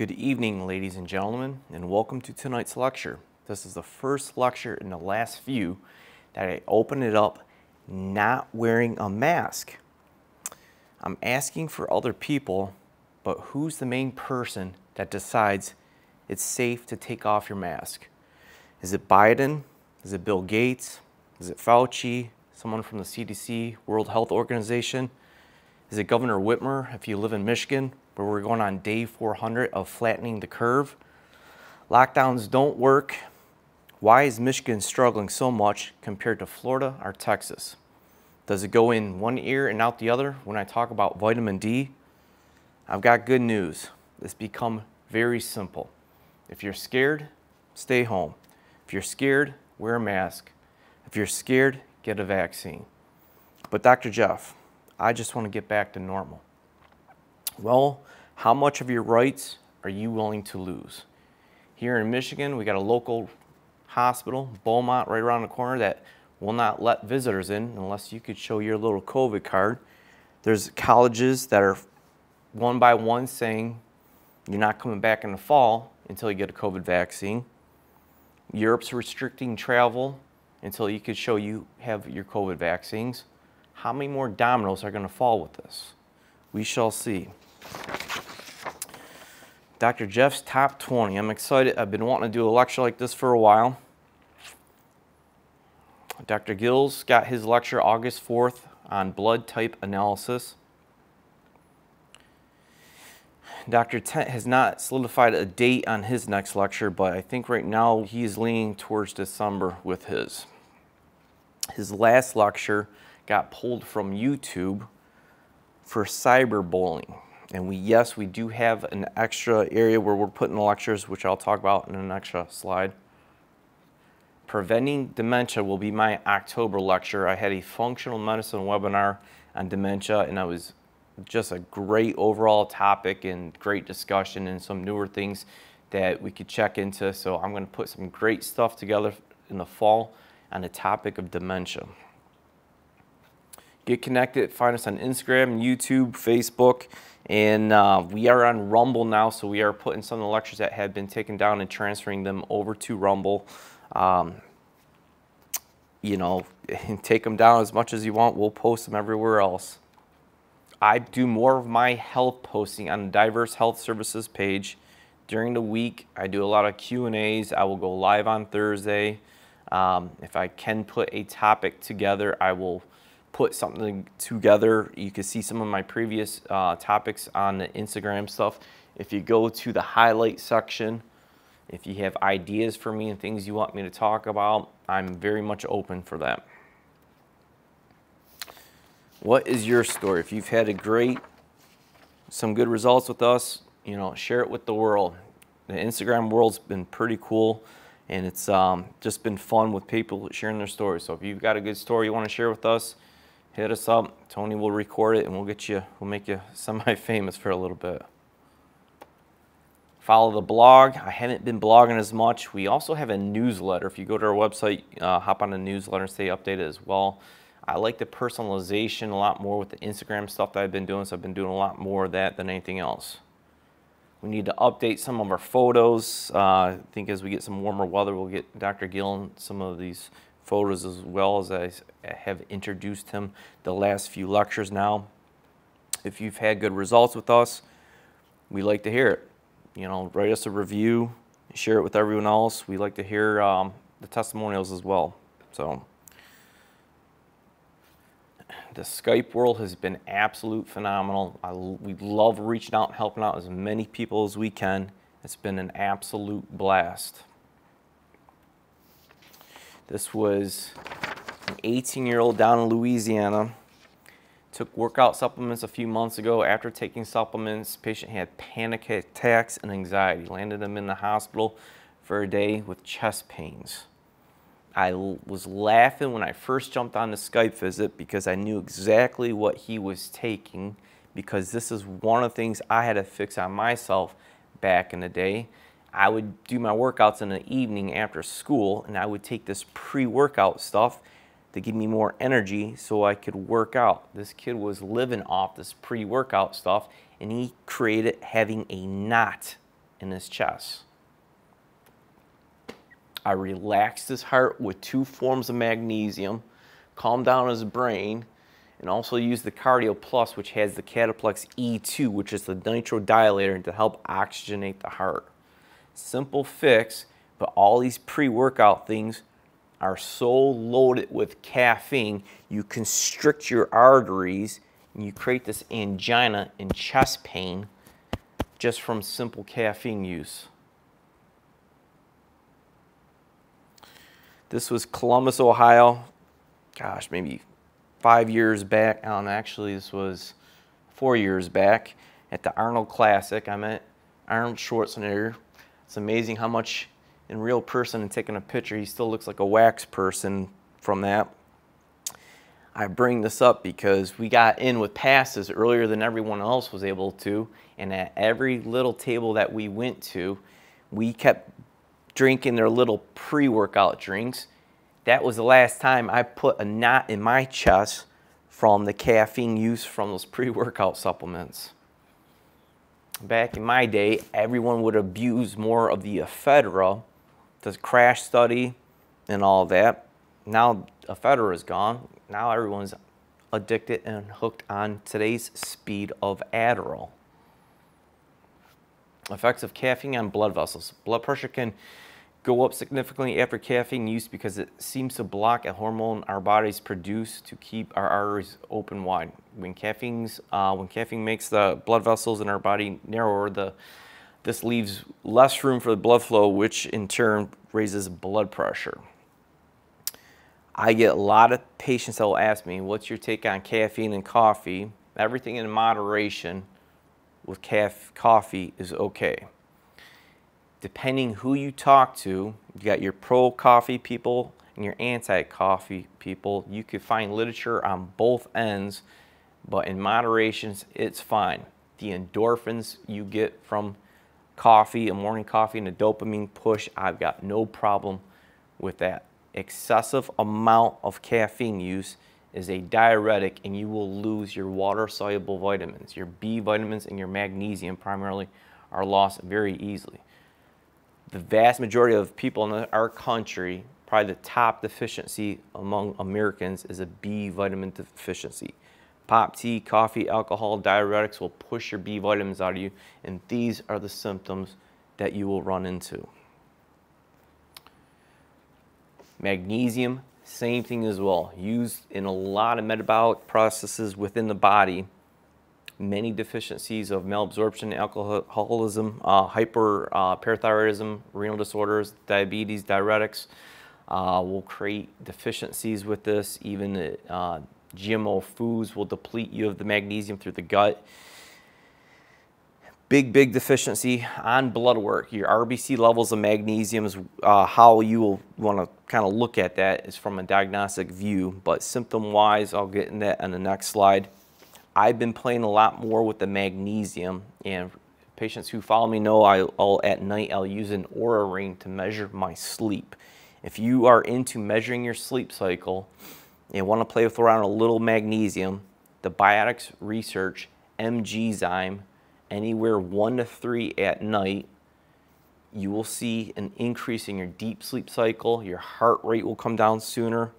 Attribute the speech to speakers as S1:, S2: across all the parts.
S1: Good evening, ladies and gentlemen, and welcome to tonight's lecture. This is the first lecture in the last few that I open it up not wearing a mask. I'm asking for other people, but who's the main person that decides it's safe to take off your mask? Is it Biden? Is it Bill Gates? Is it Fauci? Someone from the CDC, World Health Organization? Is it Governor Whitmer if you live in Michigan, we're going on day 400 of flattening the curve? Lockdowns don't work. Why is Michigan struggling so much compared to Florida or Texas? Does it go in one ear and out the other when I talk about vitamin D? I've got good news. It's become very simple. If you're scared, stay home. If you're scared, wear a mask. If you're scared, get a vaccine. But Dr. Jeff, I just want to get back to normal. Well, how much of your rights are you willing to lose? Here in Michigan, we got a local hospital, Beaumont, right around the corner that will not let visitors in unless you could show your little COVID card. There's colleges that are one by one saying you're not coming back in the fall until you get a COVID vaccine. Europe's restricting travel until you could show you have your COVID vaccines. How many more dominoes are going to fall with this? We shall see. Dr. Jeff's Top 20. I'm excited. I've been wanting to do a lecture like this for a while. Dr. Gills got his lecture August 4th on blood type analysis. Dr. Tent has not solidified a date on his next lecture, but I think right now he's leaning towards December with his. His last lecture got pulled from YouTube for cyberbullying. And we, yes, we do have an extra area where we're putting lectures, which I'll talk about in an extra slide. Preventing dementia will be my October lecture. I had a functional medicine webinar on dementia, and it was just a great overall topic and great discussion and some newer things that we could check into. So I'm going to put some great stuff together in the fall on the topic of dementia. Get connected. Find us on Instagram, YouTube, Facebook, and uh, we are on Rumble now. So we are putting some of the lectures that have been taken down and transferring them over to Rumble. Um, you know, take them down as much as you want. We'll post them everywhere else. I do more of my health posting on the Diverse Health Services page during the week. I do a lot of Q and A's. I will go live on Thursday. Um, if I can put a topic together, I will put something together. You can see some of my previous uh, topics on the Instagram stuff. If you go to the highlight section, if you have ideas for me and things you want me to talk about, I'm very much open for that. What is your story? If you've had a great, some good results with us, you know, share it with the world. The Instagram world's been pretty cool and it's um, just been fun with people sharing their stories. So if you've got a good story you want to share with us, hit us up. Tony will record it and we'll get you, we'll make you semi-famous for a little bit. Follow the blog. I haven't been blogging as much. We also have a newsletter. If you go to our website, uh, hop on the newsletter and stay updated as well. I like the personalization a lot more with the Instagram stuff that I've been doing, so I've been doing a lot more of that than anything else. We need to update some of our photos. Uh, I think as we get some warmer weather, we'll get Dr. Gillen some of these photos as well as I have introduced him the last few lectures now. If you've had good results with us, we like to hear it. You know, write us a review, share it with everyone else. We like to hear um, the testimonials as well. So the Skype world has been absolute phenomenal. I, we love reaching out and helping out as many people as we can. It's been an absolute blast. This was an 18 year old down in Louisiana. Took workout supplements a few months ago. After taking supplements, patient had panic attacks and anxiety. Landed him in the hospital for a day with chest pains. I was laughing when I first jumped on the Skype visit because I knew exactly what he was taking because this is one of the things I had to fix on myself back in the day. I would do my workouts in the evening after school and I would take this pre-workout stuff to give me more energy so I could work out. This kid was living off this pre-workout stuff and he created having a knot in his chest. I relaxed his heart with two forms of magnesium, calmed down his brain, and also used the Cardio Plus, which has the Cataplex E2, which is the nitro nitrodilator to help oxygenate the heart. Simple fix, but all these pre-workout things are so loaded with caffeine, you constrict your arteries and you create this angina and chest pain just from simple caffeine use. This was Columbus, Ohio. Gosh, maybe five years back. Um, actually, this was four years back at the Arnold Classic. I met Arnold Schwarzenegger. It's amazing how much in real person and taking a picture, he still looks like a wax person from that. I bring this up because we got in with passes earlier than everyone else was able to, and at every little table that we went to, we kept drinking their little pre-workout drinks. That was the last time I put a knot in my chest from the caffeine use from those pre-workout supplements. Back in my day, everyone would abuse more of the ephedra, the crash study and all that. Now ephedra is gone. Now everyone's addicted and hooked on today's speed of Adderall. Effects of caffeine on blood vessels. Blood pressure can go up significantly after caffeine use because it seems to block a hormone our bodies produce to keep our arteries open wide. When caffeine's, uh, when caffeine makes the blood vessels in our body narrower, the this leaves less room for the blood flow, which in turn raises blood pressure. I get a lot of patients that will ask me, what's your take on caffeine and coffee? Everything in moderation with coffee is okay. Depending who you talk to, you got your pro-coffee people and your anti-coffee people. You could find literature on both ends, but in moderation, it's fine. The endorphins you get from coffee, a morning coffee, and a dopamine push, I've got no problem with that. Excessive amount of caffeine use is a diuretic and you will lose your water-soluble vitamins. Your B vitamins and your magnesium primarily are lost very easily. The vast majority of people in our country, probably the top deficiency among Americans is a B vitamin deficiency. Pop tea, coffee, alcohol, diuretics will push your B vitamins out of you, and these are the symptoms that you will run into. Magnesium, same thing as well. Used in a lot of metabolic processes within the body. Many deficiencies of malabsorption, alcoholism, uh, hyperparathyroidism, uh, renal disorders, diabetes, diuretics uh, will create deficiencies with this. Even uh, GMO foods will deplete you of the magnesium through the gut. Big, big deficiency on blood work. Your RBC levels of magnesium is uh, how you will want to kind of look at that is from a diagnostic view. But symptom-wise, I'll get in that on the next slide. I've been playing a lot more with the magnesium and patients who follow me know I'll, at night I'll use an Oura ring to measure my sleep. If you are into measuring your sleep cycle, and want to play with around a little magnesium, the Biotics Research Mg-Zyme, anywhere one to three at night, you will see an increase in your deep sleep cycle. Your heart rate will come down sooner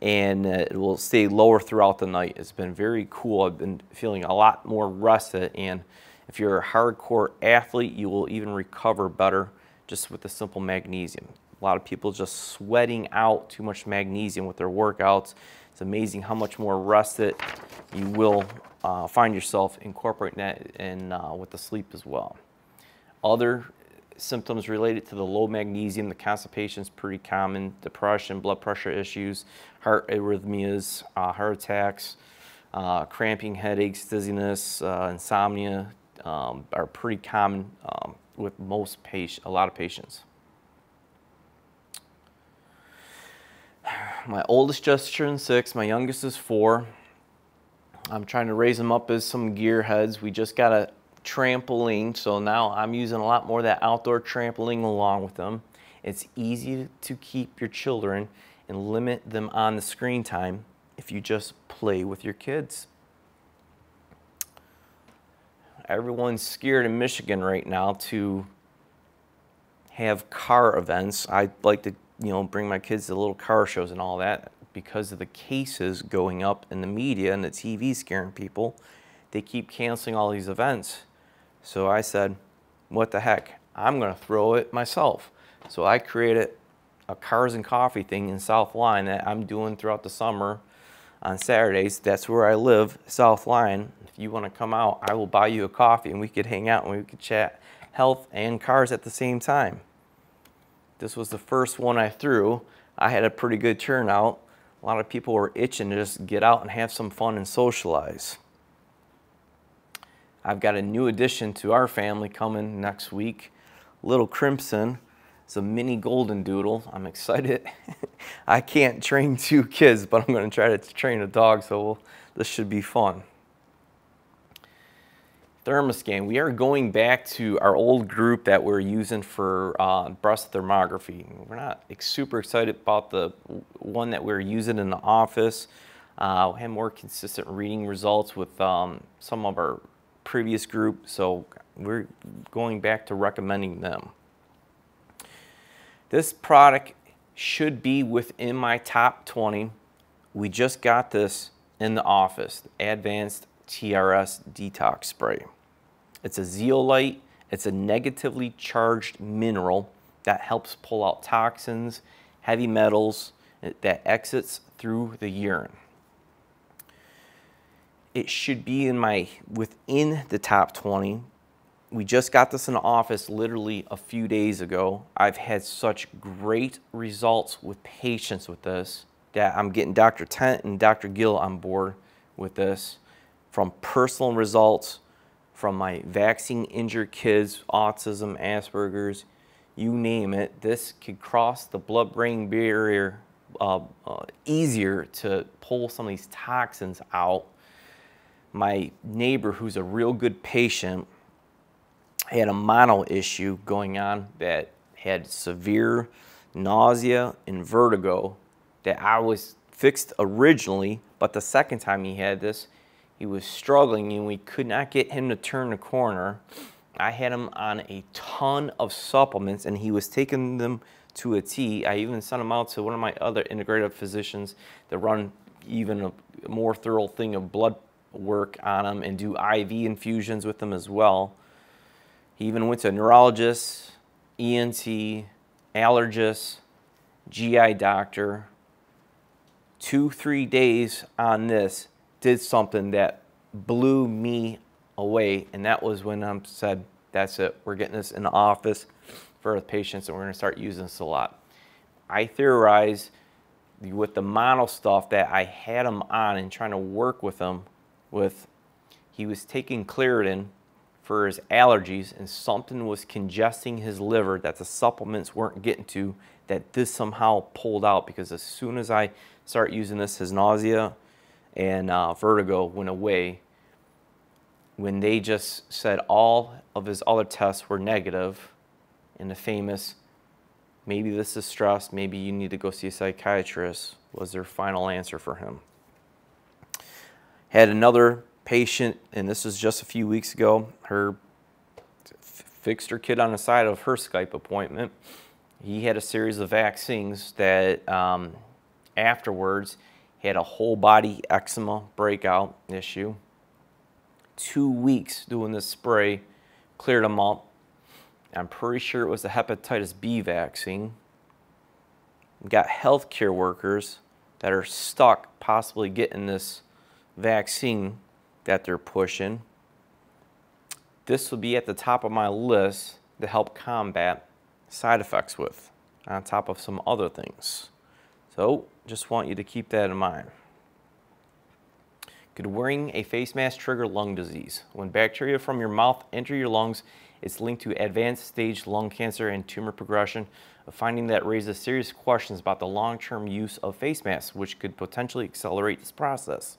S1: and uh, it will stay lower throughout the night. It's been very cool. I've been feeling a lot more rested and if you're a hardcore athlete, you will even recover better just with the simple magnesium. A lot of people just sweating out too much magnesium with their workouts. It's amazing how much more rested you will uh, find yourself incorporating that in, uh, with the sleep as well. Other symptoms related to the low magnesium, the constipation is pretty common, depression, blood pressure issues, heart arrhythmias, uh, heart attacks, uh, cramping headaches, dizziness, uh, insomnia um, are pretty common um, with most patients, a lot of patients. My oldest just turned six, my youngest is four. I'm trying to raise them up as some gearheads. We just got a trampoline, so now I'm using a lot more of that outdoor trampoline along with them. It's easy to keep your children and limit them on the screen time if you just play with your kids. Everyone's scared in Michigan right now to have car events. I like to, you know, bring my kids to little car shows and all that because of the cases going up in the media and the TV scaring people. They keep canceling all these events. So I said, what the heck? I'm going to throw it myself. So I created a cars and coffee thing in South Lyon that I'm doing throughout the summer on Saturdays. That's where I live, South Lyon. If you want to come out, I will buy you a coffee and we could hang out and we could chat health and cars at the same time. This was the first one I threw. I had a pretty good turnout. A lot of people were itching to just get out and have some fun and socialize. I've got a new addition to our family coming next week. Little Crimson. It's a mini golden doodle. I'm excited. I can't train two kids, but I'm going to try to train a dog, so we'll, this should be fun. Thermoscan. We are going back to our old group that we're using for uh, breast thermography. We're not super excited about the one that we're using in the office. Uh, we have more consistent reading results with um, some of our previous group, so we're going back to recommending them. This product should be within my top 20. We just got this in the office, Advanced TRS Detox Spray. It's a zeolite. It's a negatively charged mineral that helps pull out toxins, heavy metals eh, that exits through the urine. It should be in my within the top 20. We just got this in the office literally a few days ago. I've had such great results with patients with this that I'm getting Dr. Tent and Dr. Gill on board with this from personal results from my vaccine injured kids, autism, Asperger's, you name it, this could cross the blood-brain barrier uh, uh, easier to pull some of these toxins out. My neighbor, who's a real good patient, had a mono issue going on that had severe nausea and vertigo that I was fixed originally, but the second time he had this, he was struggling and we could not get him to turn the corner. I had him on a ton of supplements and he was taking them to a T. I even sent him out to one of my other integrative physicians to run even a more thorough thing of blood work on him and do IV infusions with him as well. He even went to neurologist, ENT, allergist, GI doctor. Two, three days on this did something that blew me away, and that was when I said, that's it, we're getting this in the office for patients, and we're gonna start using this a lot. I theorize with the mono stuff that I had him on and trying to work with him with, he was taking Claritin for his allergies and something was congesting his liver that the supplements weren't getting to that this somehow pulled out. Because as soon as I start using this, his nausea and uh, vertigo went away. When they just said all of his other tests were negative and the famous maybe this is stress maybe you need to go see a psychiatrist was their final answer for him. Had another patient and this was just a few weeks ago her fixed her kid on the side of her skype appointment he had a series of vaccines that um, afterwards had a whole body eczema breakout issue. Two weeks doing this spray cleared him up. I'm pretty sure it was the hepatitis B vaccine. We got healthcare workers that are stuck possibly getting this vaccine that they're pushing. This will be at the top of my list to help combat side effects with, on top of some other things. So just want you to keep that in mind. Could wearing a face mask trigger lung disease? When bacteria from your mouth enter your lungs, it's linked to advanced stage lung cancer and tumor progression, a finding that raises serious questions about the long-term use of face masks, which could potentially accelerate this process.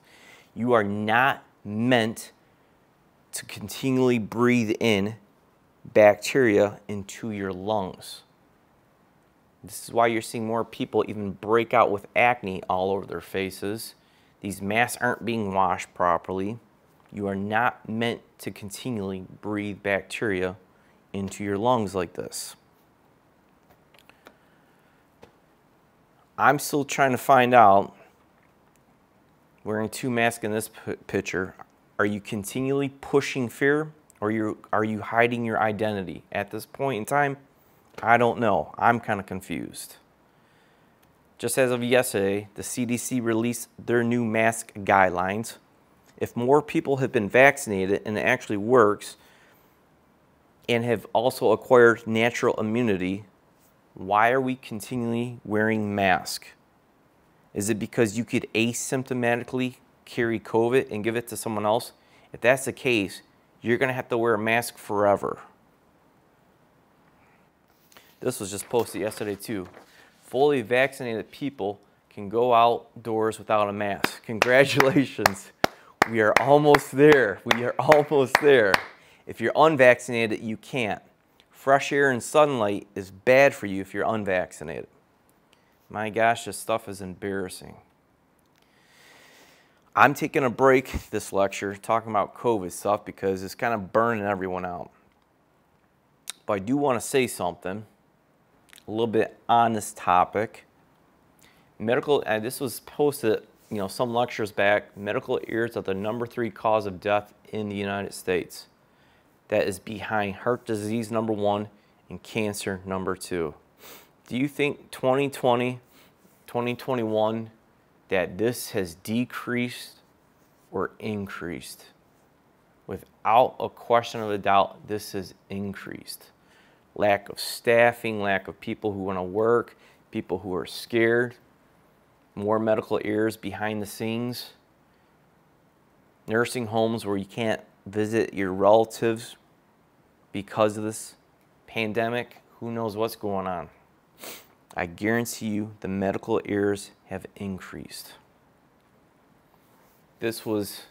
S1: You are not meant to continually breathe in bacteria into your lungs. This is why you're seeing more people even break out with acne all over their faces. These masks aren't being washed properly. You are not meant to continually breathe bacteria into your lungs like this. I'm still trying to find out wearing two masks in this picture, are you continually pushing fear or you, are you hiding your identity? At this point in time, I don't know. I'm kind of confused. Just as of yesterday, the CDC released their new mask guidelines. If more people have been vaccinated and it actually works and have also acquired natural immunity, why are we continually wearing masks? Is it because you could asymptomatically carry COVID and give it to someone else? If that's the case, you're going to have to wear a mask forever. This was just posted yesterday too. Fully vaccinated people can go outdoors without a mask. Congratulations. we are almost there. We are almost there. If you're unvaccinated, you can't. Fresh air and sunlight is bad for you if you're unvaccinated. My gosh, this stuff is embarrassing. I'm taking a break this lecture talking about COVID stuff because it's kind of burning everyone out. But I do want to say something a little bit on this topic. Medical, and this was posted, you know, some lectures back. Medical errors are the number three cause of death in the United States. That is behind heart disease number one and cancer number two. Do you think 2020, 2021 that this has decreased or increased. Without a question of a doubt, this has increased. Lack of staffing, lack of people who want to work, people who are scared, more medical errors behind the scenes, nursing homes where you can't visit your relatives because of this pandemic. Who knows what's going on? I guarantee you the medical errors have increased. This was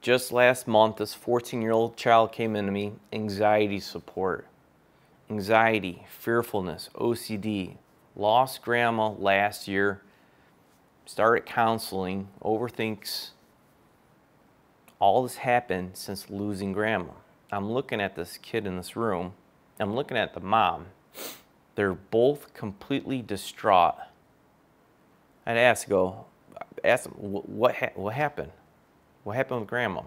S1: just last month, this 14 year old child came into me, anxiety support, anxiety, fearfulness, OCD, lost grandma last year, started counseling, overthinks. All this happened since losing grandma. I'm looking at this kid in this room, I'm looking at the mom, they're both completely distraught. I'd ask, go, ask them, what, ha what happened? What happened with grandma?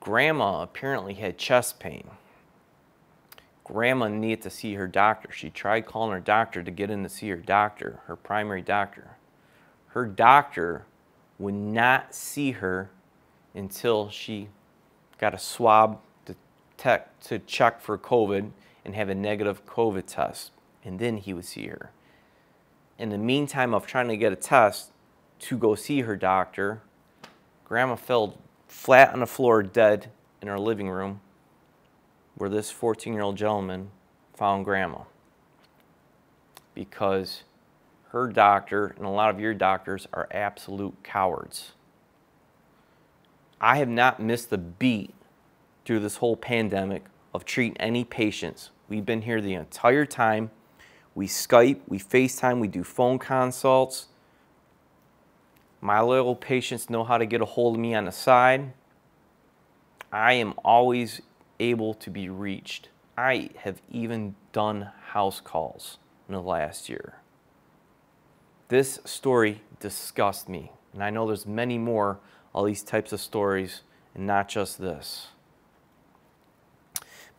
S1: Grandma apparently had chest pain. Grandma needed to see her doctor. She tried calling her doctor to get in to see her doctor, her primary doctor. Her doctor would not see her until she got a swab to, to check for COVID and have a negative COVID test, and then he would see her. In the meantime of trying to get a test to go see her doctor, Grandma fell flat on the floor dead in our living room where this 14-year-old gentleman found Grandma because her doctor and a lot of your doctors are absolute cowards. I have not missed a beat through this whole pandemic of treating any patients We've been here the entire time. We Skype, we FaceTime, we do phone consults. My loyal patients know how to get a hold of me on the side. I am always able to be reached. I have even done house calls in the last year. This story disgusts me, and I know there's many more all these types of stories, and not just this.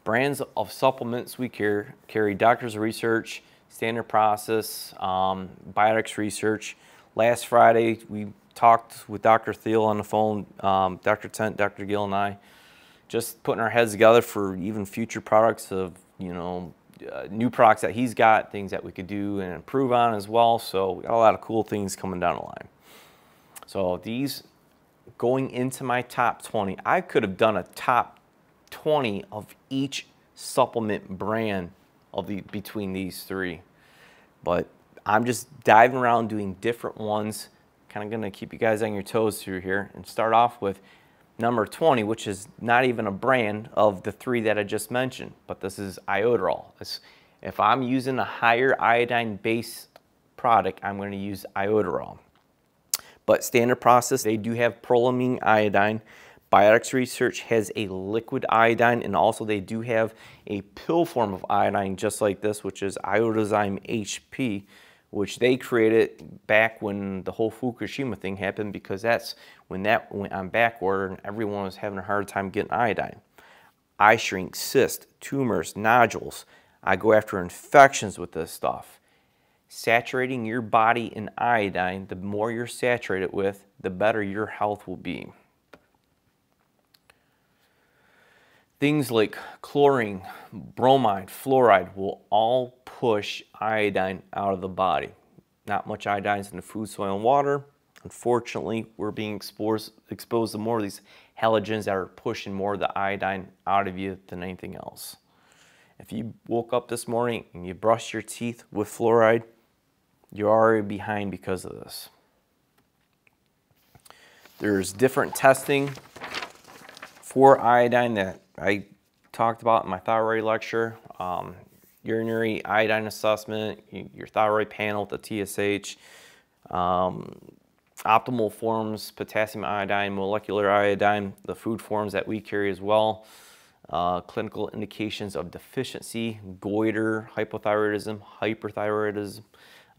S1: Brands of supplements we carry, carry Doctors Research, Standard Process, um, Biotics Research. Last Friday, we talked with Dr. Thiel on the phone, um, Dr. Tent, Dr. Gill, and I, just putting our heads together for even future products of, you know, uh, new products that he's got, things that we could do and improve on as well. So we got a lot of cool things coming down the line. So these going into my top 20, I could have done a top 20 of each supplement brand of the between these three. But I'm just diving around doing different ones. Kind of gonna keep you guys on your toes through here and start off with number 20, which is not even a brand of the three that I just mentioned, but this is iodoral. It's, if I'm using a higher iodine base product, I'm gonna use iodoral. But standard process, they do have prolamine iodine, Biotics Research has a liquid iodine and also they do have a pill form of iodine just like this which is Iodizyme-HP which they created back when the whole Fukushima thing happened because that's when that went on back order and everyone was having a hard time getting iodine. I shrink, cysts, tumors, nodules. I go after infections with this stuff. Saturating your body in iodine, the more you're saturated with, the better your health will be. Things like chlorine, bromide, fluoride will all push iodine out of the body. Not much iodine is in the food, soil, and water. Unfortunately, we're being exposed, exposed to more of these halogens that are pushing more of the iodine out of you than anything else. If you woke up this morning and you brushed your teeth with fluoride, you're already behind because of this. There's different testing for iodine that I talked about in my thyroid lecture. Um, urinary iodine assessment, your thyroid panel with the TSH, um, optimal forms, potassium iodine, molecular iodine, the food forms that we carry as well, uh, clinical indications of deficiency, goiter, hypothyroidism, hyperthyroidism,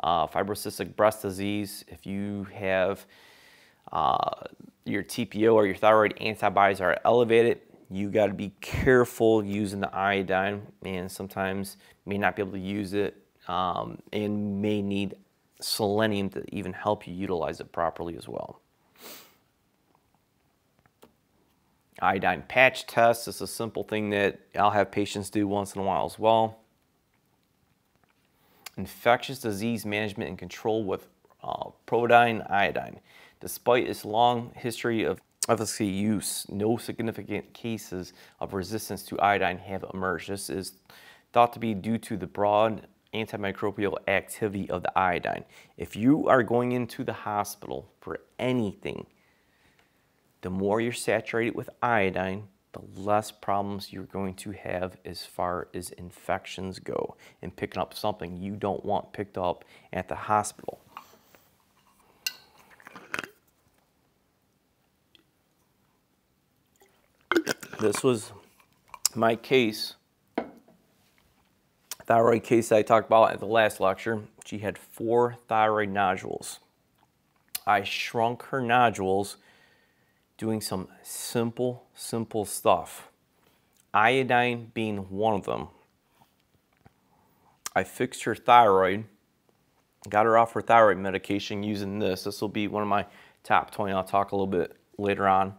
S1: uh, fibrocystic breast disease. If you have uh, your TPO or your thyroid antibodies are elevated, you got to be careful using the iodine and sometimes may not be able to use it um, and may need selenium to even help you utilize it properly as well. Iodine patch test is a simple thing that I'll have patients do once in a while as well. Infectious disease management and control with uh, iodine. Despite its long history of efficacy use, no significant cases of resistance to iodine have emerged. This is thought to be due to the broad antimicrobial activity of the iodine. If you are going into the hospital for anything, the more you're saturated with iodine, the less problems you're going to have as far as infections go and picking up something you don't want picked up at the hospital. This was my case, thyroid case I talked about at the last lecture. She had four thyroid nodules. I shrunk her nodules doing some simple, simple stuff. Iodine being one of them. I fixed her thyroid, got her off her thyroid medication using this. This will be one of my top 20. I'll talk a little bit later on.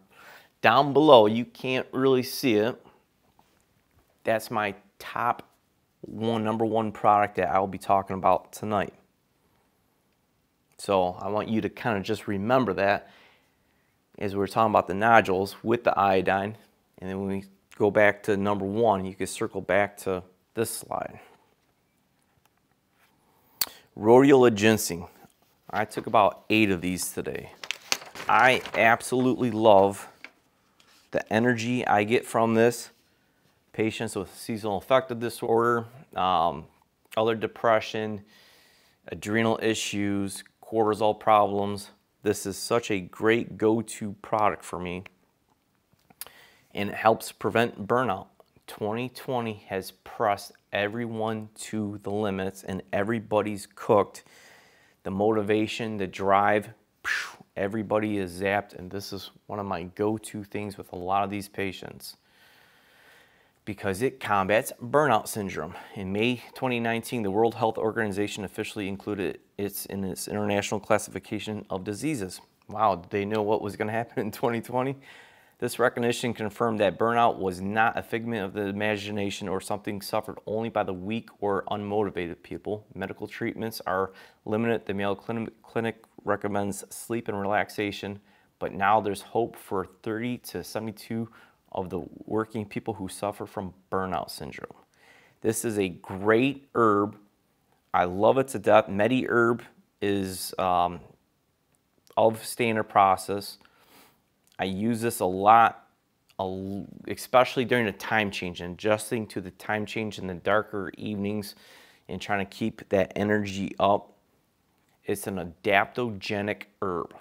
S1: Down below, you can't really see it. That's my top one, number one product that I'll be talking about tonight. So I want you to kind of just remember that as we're talking about the nodules with the iodine. And then when we go back to number one, you can circle back to this slide. Rhodiola ginseng. I took about eight of these today. I absolutely love the energy I get from this, patients with seasonal affective disorder, um, other depression, adrenal issues, cortisol problems, this is such a great go-to product for me and it helps prevent burnout. 2020 has pressed everyone to the limits and everybody's cooked. The motivation, the drive, everybody is zapped and this is one of my go-to things with a lot of these patients because it combats burnout syndrome. In May 2019, the World Health Organization officially included it in its international classification of diseases. Wow, did they know what was going to happen in 2020? This recognition confirmed that burnout was not a figment of the imagination or something suffered only by the weak or unmotivated people. Medical treatments are limited. The Mayo Clinic recommends sleep and relaxation, but now there's hope for 30 to 72 of the working people who suffer from burnout syndrome. This is a great herb. I love it to death. MediHerb is um, of standard process. I use this a lot, especially during the time change, adjusting to the time change in the darker evenings and trying to keep that energy up it's an adaptogenic herb.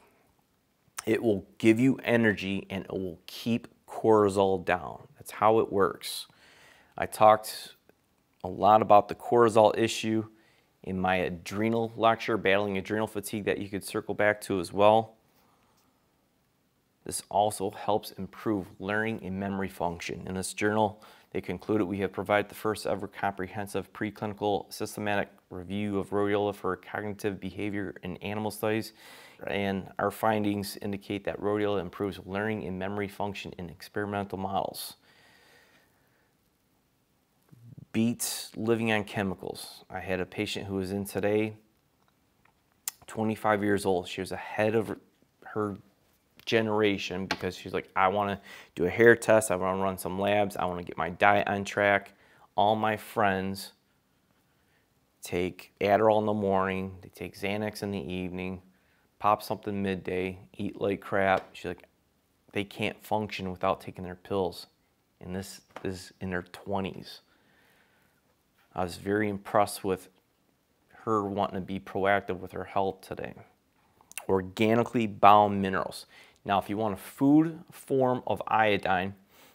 S1: It will give you energy and it will keep cortisol down. That's how it works. I talked a lot about the cortisol issue in my adrenal lecture, Battling Adrenal Fatigue, that you could circle back to as well. This also helps improve learning and memory function. In this journal, they concluded we have provided the first ever comprehensive preclinical systematic review of rhodiola for cognitive behavior in animal studies. And our findings indicate that rhodiola improves learning and memory function in experimental models. Beats living on chemicals. I had a patient who was in today, 25 years old. She was ahead of her generation because she's like, I want to do a hair test. I want to run some labs. I want to get my diet on track. All my friends take Adderall in the morning. They take Xanax in the evening, pop something midday, eat like crap. She's like, they can't function without taking their pills. And this is in their 20s. I was very impressed with her wanting to be proactive with her health today. Organically bound minerals. Now, if you want a food form of iodine,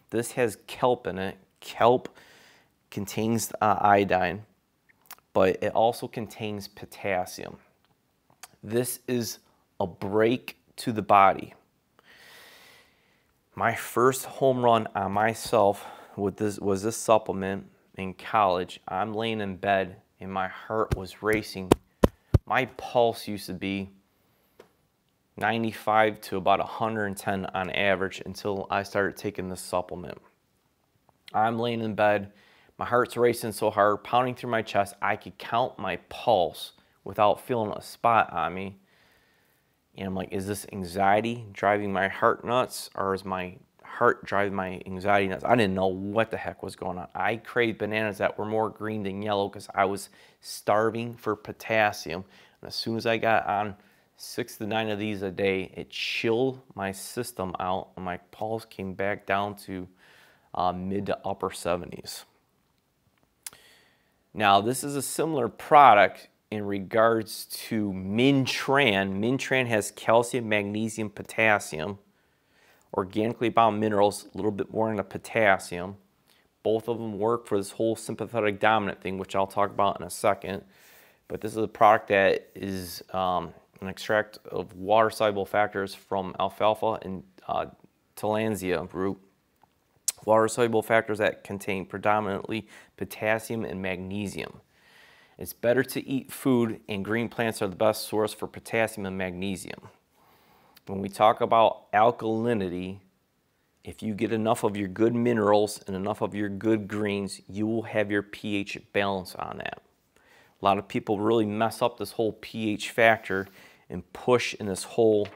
S1: this has kelp in it. Kelp contains uh, iodine, but it also contains potassium. This is a break to the body. My first home run on myself with this was this supplement in college. I'm laying in bed and my heart was racing. My pulse used to be 95 to about 110 on average until I started taking this supplement. I'm laying in bed, my heart's racing so hard, pounding through my chest, I could count my pulse without feeling a spot on me. And I'm like, is this anxiety driving my heart nuts or is my heart driving my anxiety nuts? I didn't know what the heck was going on. I craved bananas that were more green than yellow because I was starving for potassium. And as soon as I got on six to nine of these a day. It chilled my system out and my pulse came back down to uh, mid to upper 70s. Now, this is a similar product in regards to Min-Tran. Min-Tran has calcium, magnesium, potassium, organically bound minerals, a little bit more in the potassium. Both of them work for this whole sympathetic dominant thing, which I'll talk about in a second. But this is a product that is um, an extract of water-soluble factors from alfalfa and uh, tillandsia root. Water-soluble factors that contain predominantly potassium and magnesium. It's better to eat food and green plants are the best source for potassium and magnesium. When we talk about alkalinity, if you get enough of your good minerals and enough of your good greens, you will have your pH balance on that. A lot of people really mess up this whole pH factor and push in this hole.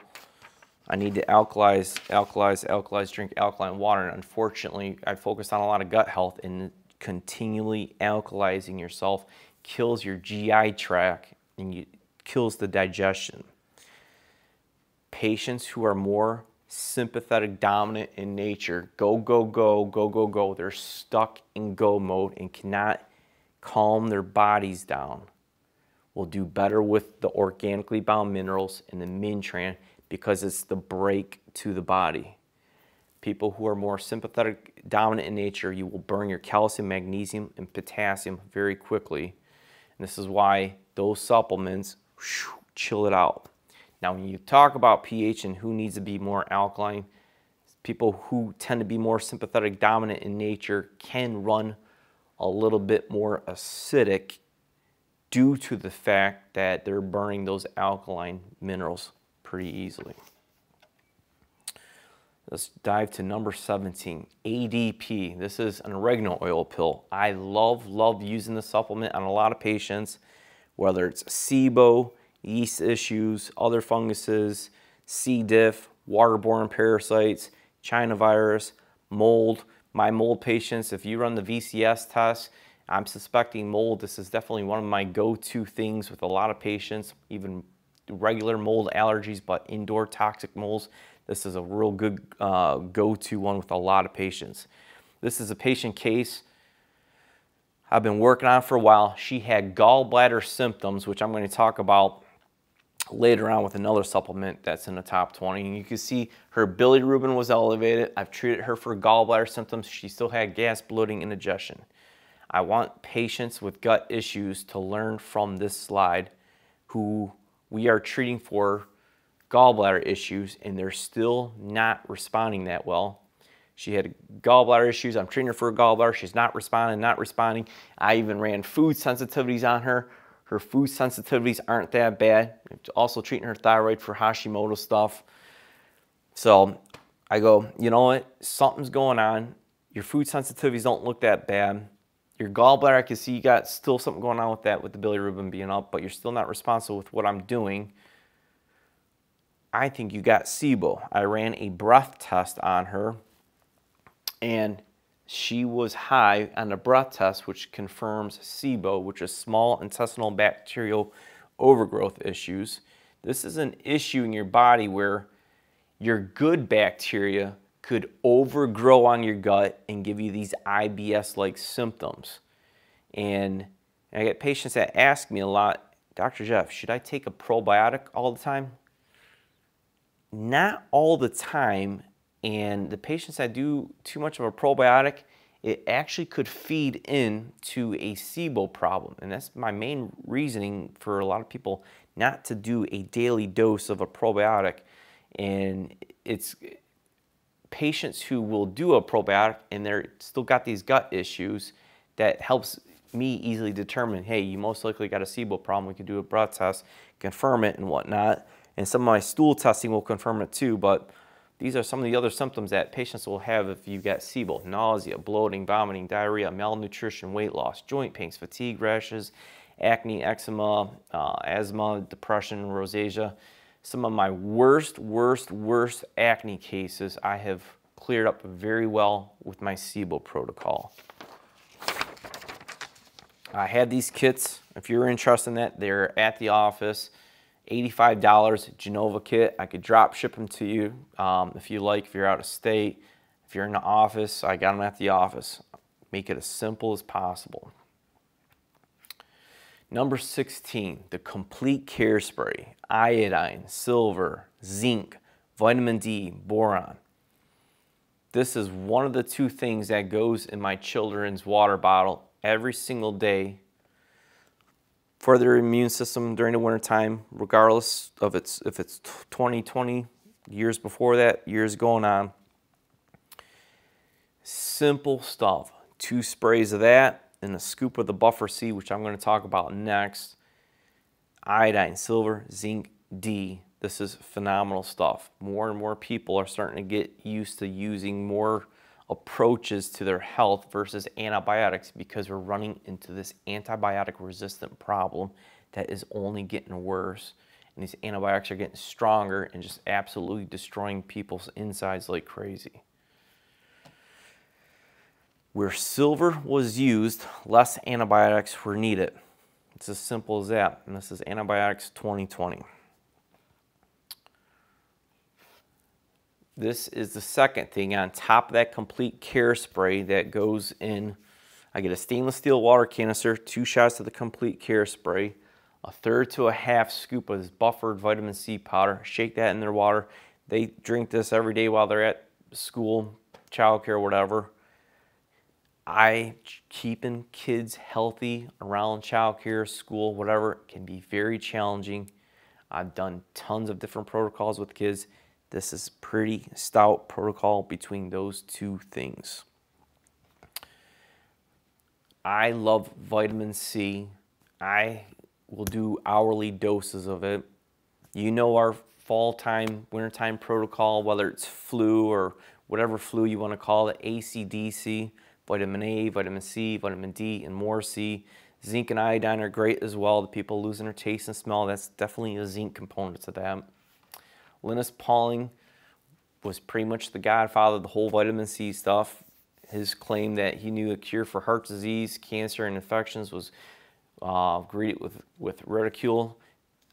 S1: I need to alkalize, alkalize, alkalize, drink alkaline water. And unfortunately, I focused on a lot of gut health and continually alkalizing yourself kills your GI tract and you, kills the digestion. Patients who are more sympathetic dominant in nature, go, go, go, go, go, go, they're stuck in go mode and cannot calm their bodies down will do better with the organically bound minerals in the Min-Tran because it's the break to the body. People who are more sympathetic dominant in nature, you will burn your calcium, magnesium, and potassium very quickly. And this is why those supplements whew, chill it out. Now, when you talk about pH and who needs to be more alkaline, people who tend to be more sympathetic dominant in nature can run a little bit more acidic due to the fact that they're burning those alkaline minerals pretty easily. Let's dive to number 17, ADP. This is an oregano oil pill. I love, love using the supplement on a lot of patients, whether it's SIBO, yeast issues, other funguses, C. diff, waterborne parasites, China virus, mold. My mold patients, if you run the VCS test, I'm suspecting mold. This is definitely one of my go-to things with a lot of patients, even regular mold allergies, but indoor toxic molds. This is a real good uh, go-to one with a lot of patients. This is a patient case I've been working on for a while. She had gallbladder symptoms, which I'm going to talk about later on with another supplement that's in the top 20. And you can see her bilirubin was elevated. I've treated her for gallbladder symptoms. She still had gas, bloating, and indigestion. I want patients with gut issues to learn from this slide who we are treating for gallbladder issues and they're still not responding that well. She had gallbladder issues. I'm treating her for a gallbladder. She's not responding, not responding. I even ran food sensitivities on her. Her food sensitivities aren't that bad. Also treating her thyroid for Hashimoto stuff. So I go, you know what? Something's going on. Your food sensitivities don't look that bad. Your gallbladder, I can see you got still something going on with that with the bilirubin being up, but you're still not responsible with what I'm doing. I think you got SIBO. I ran a breath test on her and she was high on the breath test, which confirms SIBO, which is small intestinal bacterial overgrowth issues. This is an issue in your body where your good bacteria could overgrow on your gut and give you these IBS-like symptoms. And I get patients that ask me a lot, Dr. Jeff, should I take a probiotic all the time? Not all the time. And the patients that do too much of a probiotic, it actually could feed into a SIBO problem. And that's my main reasoning for a lot of people not to do a daily dose of a probiotic. And it's patients who will do a probiotic and they're still got these gut issues that helps me easily determine, hey, you most likely got a SIBO problem. We could do a breath test, confirm it and whatnot. And some of my stool testing will confirm it too, but these are some of the other symptoms that patients will have if you get SIBO, nausea, bloating, vomiting, diarrhea, malnutrition, weight loss, joint pains, fatigue, rashes, acne, eczema, uh, asthma, depression, rosacea some of my worst, worst, worst acne cases I have cleared up very well with my SIBO protocol. I had these kits. If you're interested in that, they're at the office. $85 Genova kit. I could drop ship them to you um, if you like, if you're out of state. If you're in the office, I got them at the office. Make it as simple as possible. Number 16, the complete care spray, iodine, silver, zinc, vitamin D, boron. This is one of the two things that goes in my children's water bottle every single day for their immune system during the wintertime, regardless of its, if it's 2020, years before that, years going on. Simple stuff. Two sprays of that, and a scoop of the buffer C, which I'm going to talk about next. Iodine, silver, zinc, D. This is phenomenal stuff. More and more people are starting to get used to using more approaches to their health versus antibiotics because we're running into this antibiotic resistant problem that is only getting worse. And these antibiotics are getting stronger and just absolutely destroying people's insides like crazy. Where silver was used, less antibiotics were needed. It's as simple as that. And this is Antibiotics 2020. This is the second thing on top of that complete care spray that goes in. I get a stainless steel water canister, two shots of the complete care spray, a third to a half scoop of this buffered vitamin C powder. Shake that in their water. They drink this every day while they're at school, childcare, whatever. I keeping kids healthy around childcare, school, whatever can be very challenging. I've done tons of different protocols with kids. This is pretty stout protocol between those two things. I love vitamin C. I will do hourly doses of it. You know our fall time, winter time protocol, whether it's flu or whatever flu you want to call it, ACDC vitamin A, vitamin C, vitamin D, and more C. Zinc and iodine are great as well. The people losing their taste and smell, that's definitely a zinc component to that. Linus Pauling was pretty much the godfather of the whole vitamin C stuff. His claim that he knew a cure for heart disease, cancer, and infections was uh, greeted with, with ridicule.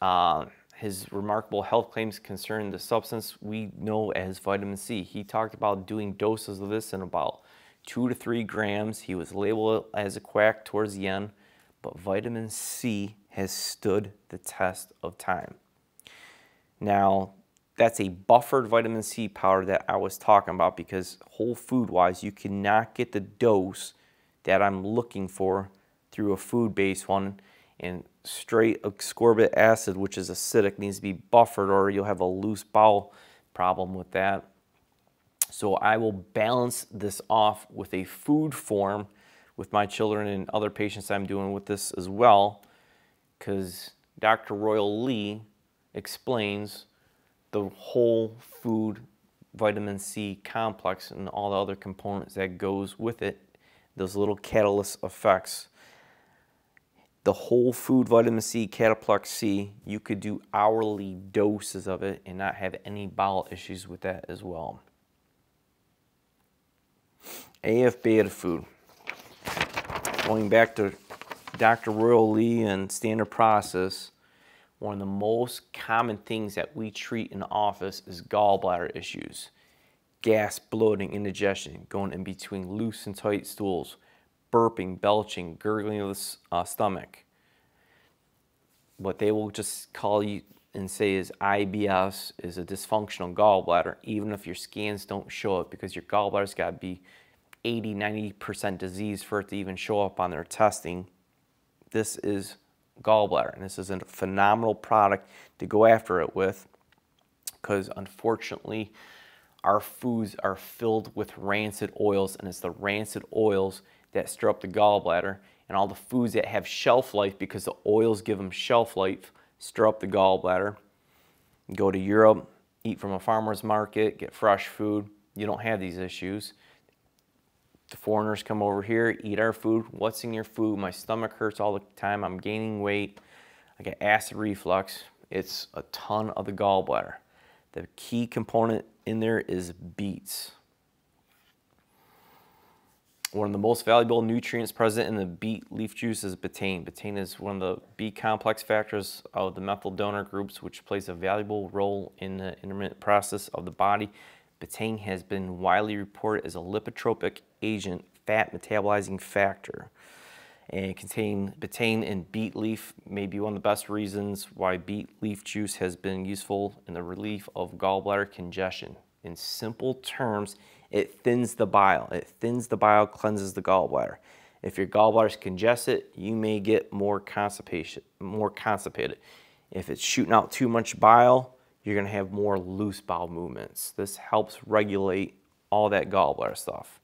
S1: Uh, his remarkable health claims concern the substance we know as vitamin C. He talked about doing doses of this in about two to three grams. He was labeled as a quack towards the end, but vitamin C has stood the test of time. Now, that's a buffered vitamin C powder that I was talking about because whole food wise, you cannot get the dose that I'm looking for through a food-based one. And straight ascorbic acid, which is acidic, needs to be buffered or you'll have a loose bowel problem with that. So I will balance this off with a food form with my children and other patients I'm doing with this as well because Dr. Royal Lee explains the whole food vitamin C complex and all the other components that goes with it, those little catalyst effects. The whole food vitamin C, Cataplex C, you could do hourly doses of it and not have any bowel issues with that as well. AF beta food. Going back to Dr. Royal Lee and standard process, one of the most common things that we treat in the office is gallbladder issues. Gas, bloating, indigestion, going in between loose and tight stools, burping, belching, gurgling of the uh, stomach. What they will just call you and say is IBS is a dysfunctional gallbladder, even if your scans don't show it because your gallbladder's got to be 80, 90% disease for it to even show up on their testing. This is gallbladder. And this is a phenomenal product to go after it with because unfortunately our foods are filled with rancid oils and it's the rancid oils that stir up the gallbladder and all the foods that have shelf life because the oils give them shelf life stir up the gallbladder. go to Europe, eat from a farmer's market, get fresh food. You don't have these issues. The foreigners come over here, eat our food. What's in your food? My stomach hurts all the time. I'm gaining weight. I get acid reflux. It's a ton of the gallbladder. The key component in there is beets. One of the most valuable nutrients present in the beet leaf juice is betaine. Betaine is one of the B complex factors of the methyl donor groups, which plays a valuable role in the intermittent process of the body. Betaine has been widely reported as a lipotropic agent, fat metabolizing factor. And contain betaine in beet leaf may be one of the best reasons why beet leaf juice has been useful in the relief of gallbladder congestion. In simple terms, it thins the bile. It thins the bile, cleanses the gallbladder. If your gallbladder is congested, you may get more constipation, more constipated. If it's shooting out too much bile, you're going to have more loose bowel movements. This helps regulate all that gallbladder stuff.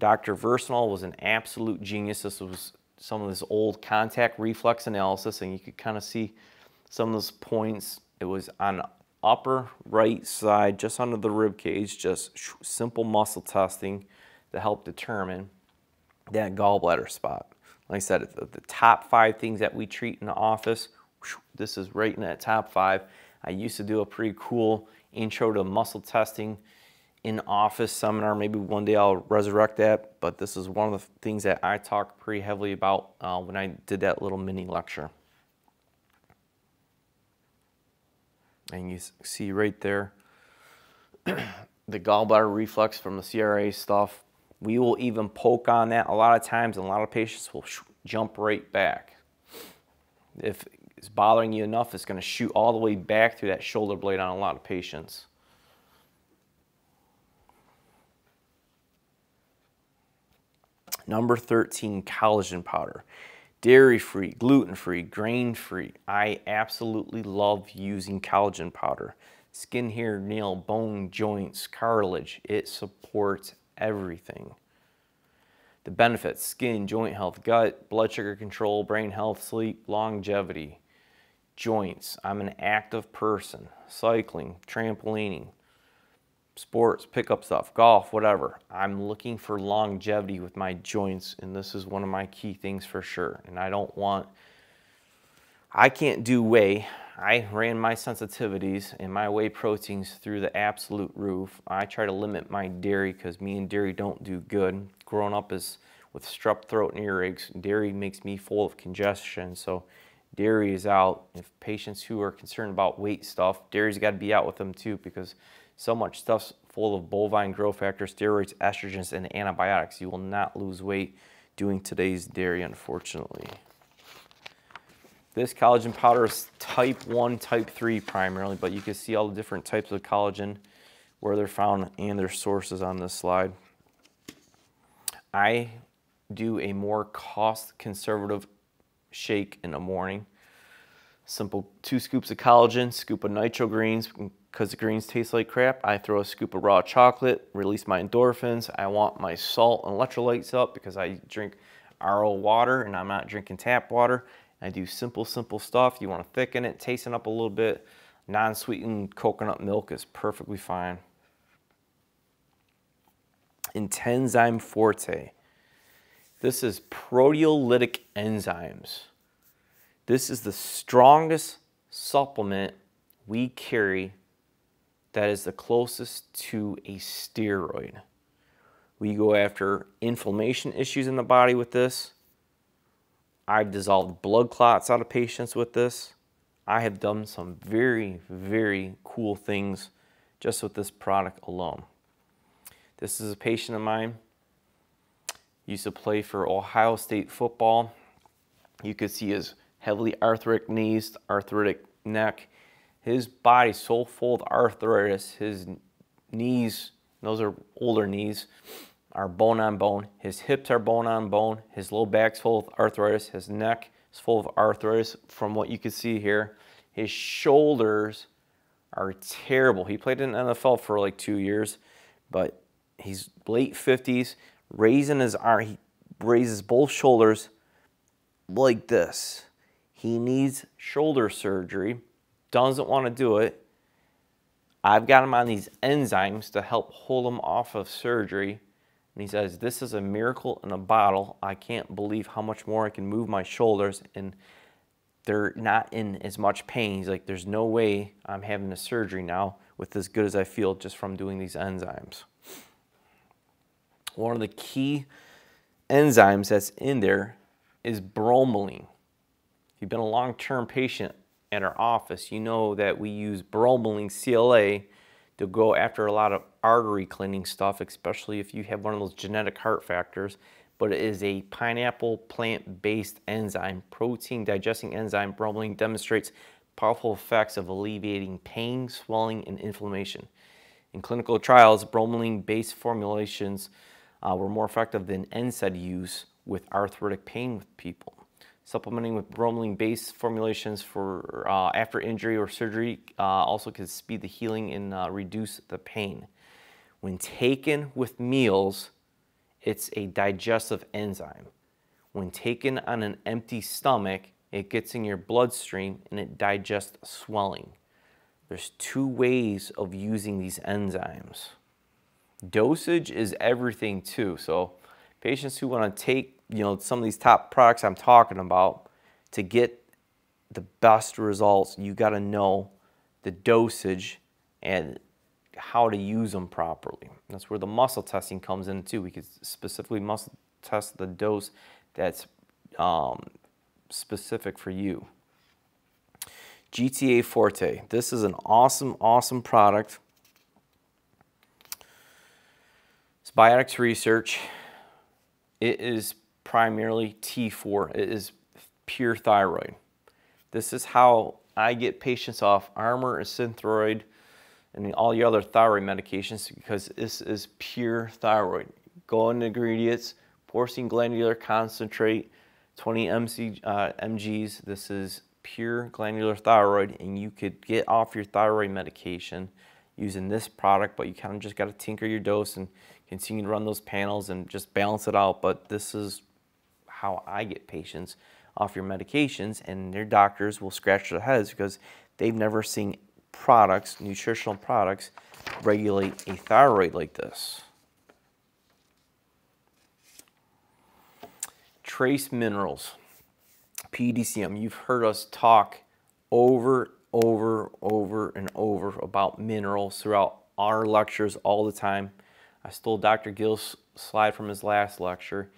S1: Dr. Versendaal was an absolute genius. This was some of this old contact reflex analysis, and you could kind of see some of those points. It was on upper right side, just under the rib cage, just simple muscle testing to help determine that gallbladder spot. Like I said, the top five things that we treat in the office, this is right in that top five. I used to do a pretty cool intro to muscle testing in office seminar. Maybe one day I'll resurrect that, but this is one of the things that I talk pretty heavily about uh, when I did that little mini lecture. And you see right there, the gallbladder reflex from the CRA stuff. We will even poke on that a lot of times, and a lot of patients will jump right back. If it's bothering you enough, it's going to shoot all the way back through that shoulder blade on a lot of patients. Number 13, collagen powder. Dairy-free, gluten-free, grain-free. I absolutely love using collagen powder. Skin, hair, nail, bone, joints, cartilage. It supports everything. The benefits, skin, joint health, gut, blood sugar control, brain health, sleep, longevity, joints. I'm an active person, cycling, trampolining, sports, pickup stuff, golf, whatever. I'm looking for longevity with my joints, and this is one of my key things for sure. And I don't want, I can't do whey. I ran my sensitivities and my whey proteins through the absolute roof. I try to limit my dairy because me and dairy don't do good. Growing up is with strep throat and earaches, dairy makes me full of congestion. So dairy is out. If patients who are concerned about weight stuff, dairy's got to be out with them too because so much stuff's full of bovine growth factors, steroids, estrogens, and antibiotics. You will not lose weight doing today's dairy, unfortunately. This collagen powder is type 1, type 3 primarily, but you can see all the different types of collagen, where they're found, and their sources on this slide. I do a more cost conservative shake in the morning. Simple two scoops of collagen, scoop of nitro greens, because the greens taste like crap. I throw a scoop of raw chocolate, release my endorphins. I want my salt and electrolytes up because I drink RO water and I'm not drinking tap water. I do simple, simple stuff. You want to thicken it, taste it up a little bit. Non-sweetened coconut milk is perfectly fine. Intenzyme Forte. This is proteolytic enzymes. This is the strongest supplement we carry that is the closest to a steroid. We go after inflammation issues in the body with this. I've dissolved blood clots out of patients with this. I have done some very, very cool things just with this product alone. This is a patient of mine. Used to play for Ohio State football. You could see his heavily arthritic knees, arthritic neck. His body's so full of arthritis. His knees, those are older knees, are bone on bone. His hips are bone on bone. His low back's full of arthritis. His neck is full of arthritis from what you can see here. His shoulders are terrible. He played in the NFL for like two years, but he's late 50s, raising his arm. He raises both shoulders like this. He needs shoulder surgery, doesn't want to do it. I've got him on these enzymes to help hold him off of surgery. And he says, This is a miracle in a bottle. I can't believe how much more I can move my shoulders. And they're not in as much pain. He's like, There's no way I'm having a surgery now with as good as I feel just from doing these enzymes. One of the key enzymes that's in there is bromelain. If you've been a long-term patient at our office, you know that we use bromelain CLA to go after a lot of artery cleaning stuff, especially if you have one of those genetic heart factors. But it is a pineapple plant-based enzyme, protein digesting enzyme. Bromelain demonstrates powerful effects of alleviating pain, swelling, and inflammation. In clinical trials, bromelain-based formulations uh, were more effective than NSAID use with arthritic pain with people. Supplementing with bromelain-based formulations for uh, after injury or surgery uh, also can speed the healing and uh, reduce the pain. When taken with meals, it's a digestive enzyme. When taken on an empty stomach, it gets in your bloodstream and it digests swelling. There's two ways of using these enzymes. Dosage is everything too. So patients who want to take you know, some of these top products I'm talking about, to get the best results, you got to know the dosage and how to use them properly. That's where the muscle testing comes in too. We could specifically muscle test the dose that's um, specific for you. GTA Forte. This is an awesome, awesome product. It's Biotics Research. It is primarily T4. It is pure thyroid. This is how I get patients off Armour and Synthroid and all the other thyroid medications because this is pure thyroid. Go in ingredients, porcine glandular concentrate, 20 MC, uh, mgs. This is pure glandular thyroid and you could get off your thyroid medication using this product, but you kind of just got to tinker your dose and continue to run those panels and just balance it out. But this is how I get patients off your medications and their doctors will scratch their heads because they've never seen products, nutritional products, regulate a thyroid like this. Trace minerals, PDCM. You've heard us talk over, over, over, and over about minerals throughout our lectures all the time. I stole Dr. Gill's slide from his last lecture.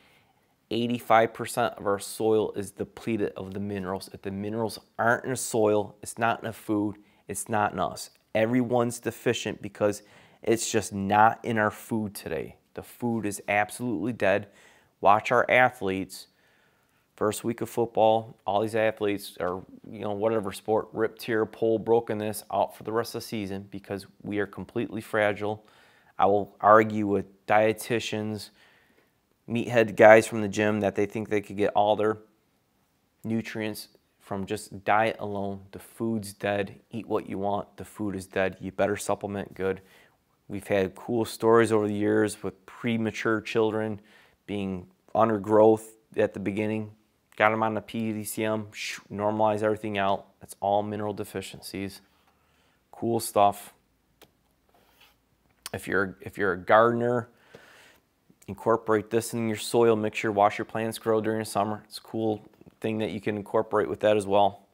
S1: 85% of our soil is depleted of the minerals. If the minerals aren't in the soil, it's not in the food, it's not in us. Everyone's deficient because it's just not in our food today. The food is absolutely dead. Watch our athletes. First week of football, all these athletes are, you know, whatever sport, ripped tear, pull, broken this, out for the rest of the season because we are completely fragile. I will argue with dietitians, meathead guys from the gym that they think they could get all their nutrients from just diet alone. The food's dead. Eat what you want. The food is dead. You better supplement good. We've had cool stories over the years with premature children being under growth at the beginning. Got them on the PDCM, normalize everything out. That's all mineral deficiencies. Cool stuff. If you're if you're a gardener, incorporate this in your soil mixture. Watch your plants grow during the summer. It's a cool thing that you can incorporate with that as well.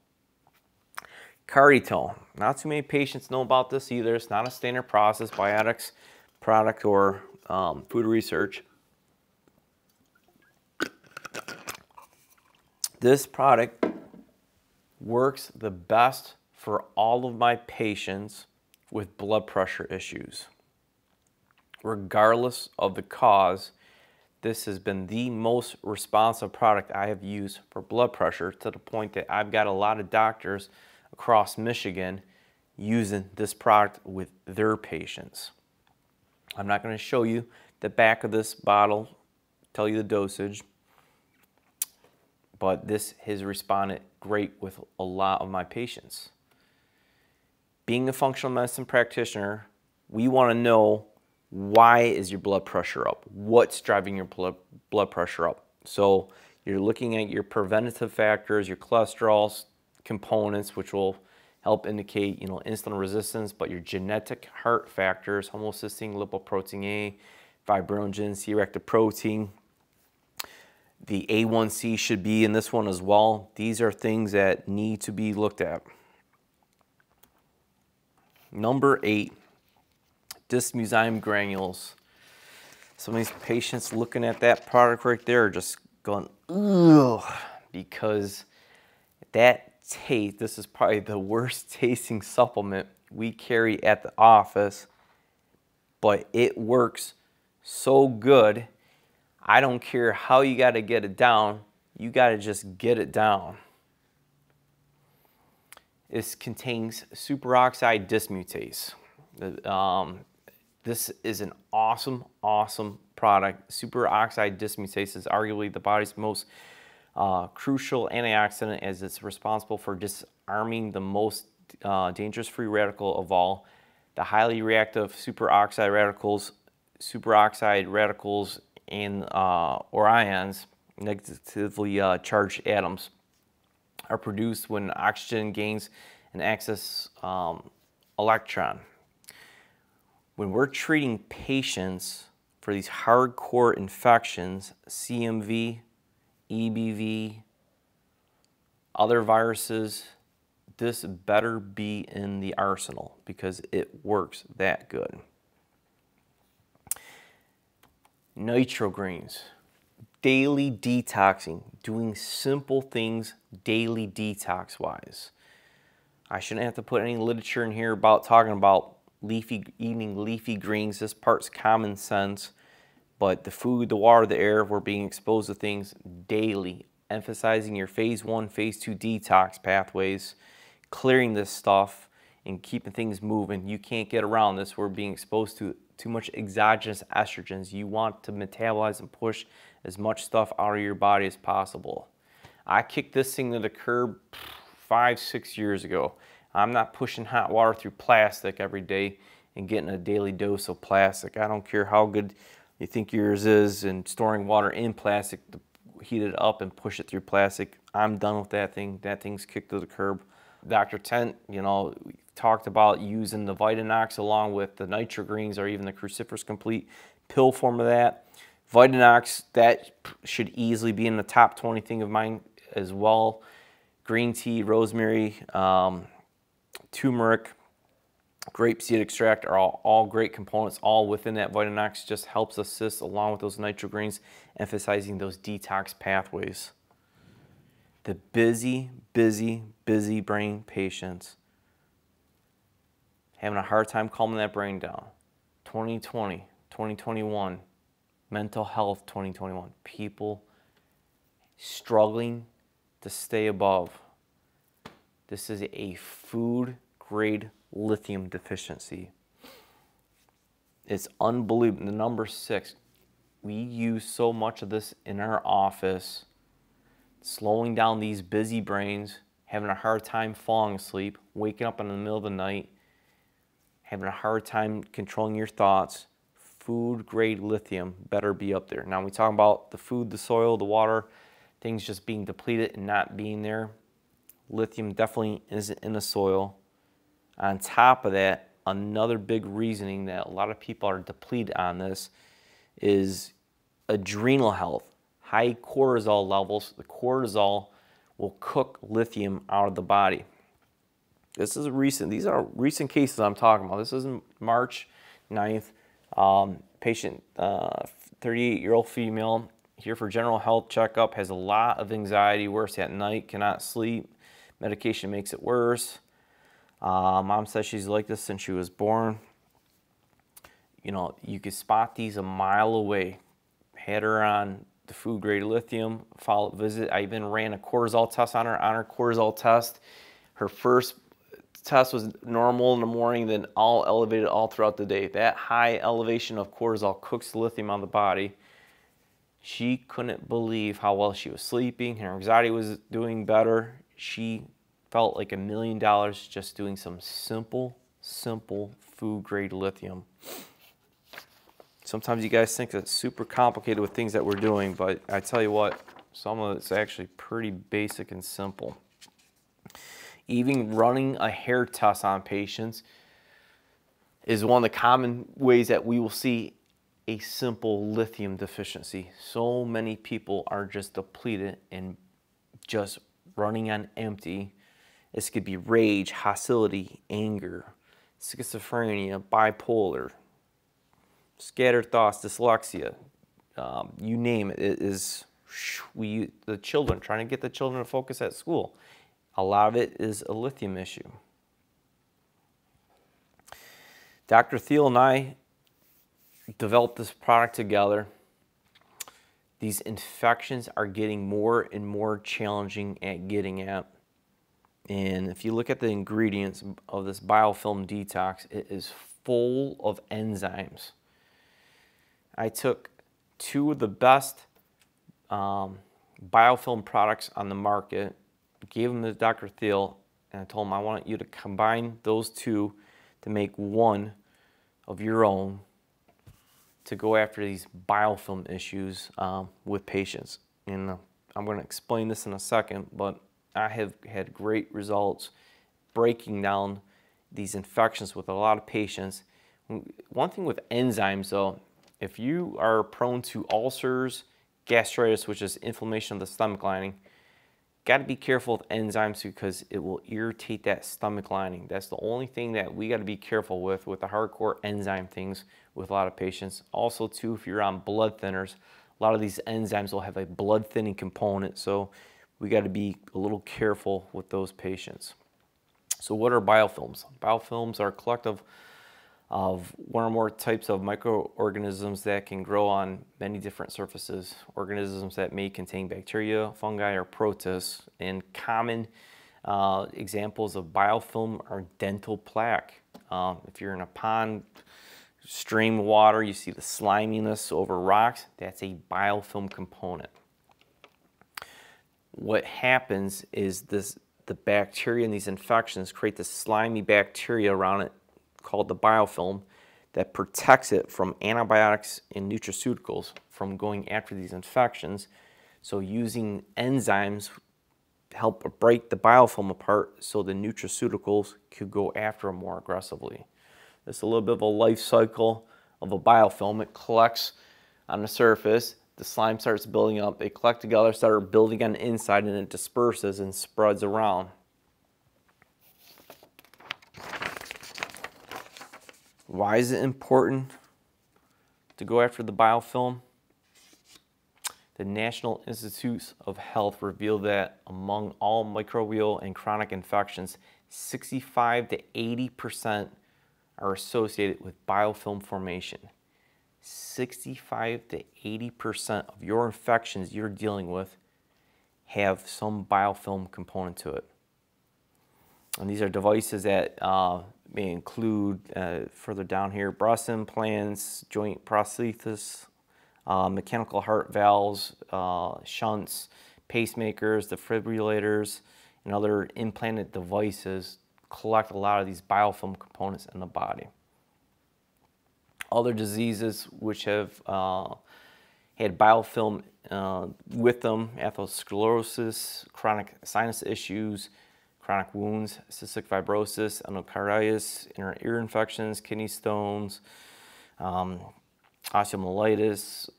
S1: Carditone. Not too many patients know about this either. It's not a standard process, biotics product or um, food research. This product works the best for all of my patients with blood pressure issues. Regardless of the cause, this has been the most responsive product I have used for blood pressure to the point that I've got a lot of doctors across Michigan using this product with their patients. I'm not going to show you the back of this bottle, tell you the dosage, but this has responded great with a lot of my patients. Being a functional medicine practitioner, we want to know why is your blood pressure up? What's driving your blood pressure up? So you're looking at your preventative factors, your cholesterol components, which will help indicate, you know, insulin resistance, but your genetic heart factors, homocysteine, lipoprotein A, fibrinogen, C-reactive protein, the A1C should be in this one as well. These are things that need to be looked at. Number eight, Dismuzyme granules. Some of these patients looking at that product right there are just going, ugh, because that taste, this is probably the worst tasting supplement we carry at the office, but it works so good I don't care how you got to get it down, you got to just get it down. This contains superoxide dismutase. Um, this is an awesome, awesome product. Superoxide dismutase is arguably the body's most uh, crucial antioxidant as it's responsible for disarming the most uh, dangerous free radical of all, the highly reactive superoxide radicals. Superoxide radicals in, uh, or ions, negatively uh, charged atoms, are produced when oxygen gains an excess um, electron. When we're treating patients for these hardcore infections, CMV, EBV, other viruses, this better be in the arsenal because it works that good. Nitrogreens, daily detoxing, doing simple things daily detox wise. I shouldn't have to put any literature in here about talking about leafy eating leafy greens. This part's common sense, but the food, the water, the air, we're being exposed to things daily. Emphasizing your phase one, phase two detox pathways, clearing this stuff and keeping things moving. You can't get around this. We're being exposed to too much exogenous estrogens. You want to metabolize and push as much stuff out of your body as possible. I kicked this thing to the curb five, six years ago. I'm not pushing hot water through plastic every day and getting a daily dose of plastic. I don't care how good you think yours is and storing water in plastic to heat it up and push it through plastic. I'm done with that thing. That thing's kicked to the curb. Dr. Tent, you know, talked about using the Vitanox along with the Nitrogreens or even the Cruciferous Complete pill form of that. Vitanox, that should easily be in the top 20 thing of mine as well. Green tea, rosemary, um, turmeric, grapeseed extract are all, all great components, all within that Vitanox. Just helps assist along with those Nitrogreens, emphasizing those detox pathways. The busy, busy, busy brain patients having a hard time calming that brain down. 2020, 2021, mental health 2021, people struggling to stay above. This is a food grade lithium deficiency. It's unbelievable. The number six, we use so much of this in our office, slowing down these busy brains, having a hard time falling asleep, waking up in the middle of the night, having a hard time controlling your thoughts. Food grade lithium better be up there. Now we talk about the food, the soil, the water, things just being depleted and not being there. Lithium definitely isn't in the soil. On top of that, another big reasoning that a lot of people are depleted on this is adrenal health, high cortisol levels. The cortisol will cook lithium out of the body. This is a recent, these are recent cases I'm talking about. This is March 9th. Um, patient, 38 uh, year old female, here for general health checkup, has a lot of anxiety, worse at night, cannot sleep. Medication makes it worse. Uh, mom says she's like this since she was born. You know, you could spot these a mile away. Had her on the food grade lithium, follow up visit. I even ran a cortisol test on her, on her cortisol test. Her first test was normal in the morning, then all elevated all throughout the day. That high elevation of cortisol cooks lithium on the body. She couldn't believe how well she was sleeping. Her anxiety was doing better. She felt like a million dollars just doing some simple, simple food grade lithium. Sometimes you guys think it's super complicated with things that we're doing, but I tell you what, some of it's actually pretty basic and simple. Even running a hair test on patients is one of the common ways that we will see a simple lithium deficiency. So many people are just depleted and just running on empty this could be rage, hostility, anger, schizophrenia, bipolar, scattered thoughts, dyslexia, um, you name it, it is we the children trying to get the children to focus at school. A lot of it is a lithium issue. Dr. Thiel and I developed this product together. These infections are getting more and more challenging at getting at. And if you look at the ingredients of this biofilm detox, it is full of enzymes. I took two of the best um, biofilm products on the market, gave them to Dr. Thiel, and I told him I want you to combine those two to make one of your own to go after these biofilm issues um, with patients. And uh, I'm going to explain this in a second, but I have had great results breaking down these infections with a lot of patients. One thing with enzymes though, if you are prone to ulcers, gastritis, which is inflammation of the stomach lining, got to be careful with enzymes because it will irritate that stomach lining. That's the only thing that we got to be careful with with the hardcore enzyme things with a lot of patients. Also too, if you're on blood thinners, a lot of these enzymes will have a blood thinning component. So we got to be a little careful with those patients. So what are biofilms? Biofilms are a collective of one or more types of microorganisms that can grow on many different surfaces. Organisms that may contain bacteria, fungi, or protists. And common uh, examples of biofilm are dental plaque. Um, if you're in a pond, stream water, you see the sliminess over rocks, that's a biofilm component what happens is this the bacteria in these infections create this slimy bacteria around it called the biofilm that protects it from antibiotics and nutraceuticals from going after these infections. So using enzymes help break the biofilm apart so the nutraceuticals could go after them more aggressively. It's a little bit of a life cycle of a biofilm. It collects on the surface, the slime starts building up. They collect together, start building on the inside, and it disperses and spreads around. Why is it important to go after the biofilm? The National Institutes of Health revealed that among all microbial and chronic infections, 65 to 80% are associated with biofilm formation. 65 to 80% of your infections you're dealing with have some biofilm component to it. And these are devices that uh, may include, uh, further down here, breast implants, joint prosthesis, uh, mechanical heart valves, uh, shunts, pacemakers, defibrillators, and other implanted devices collect a lot of these biofilm components in the body. Other diseases which have uh, had biofilm uh, with them, atherosclerosis, chronic sinus issues, chronic wounds, cystic fibrosis, endocarditis, inner ear infections, kidney stones, um, osteomyelitis,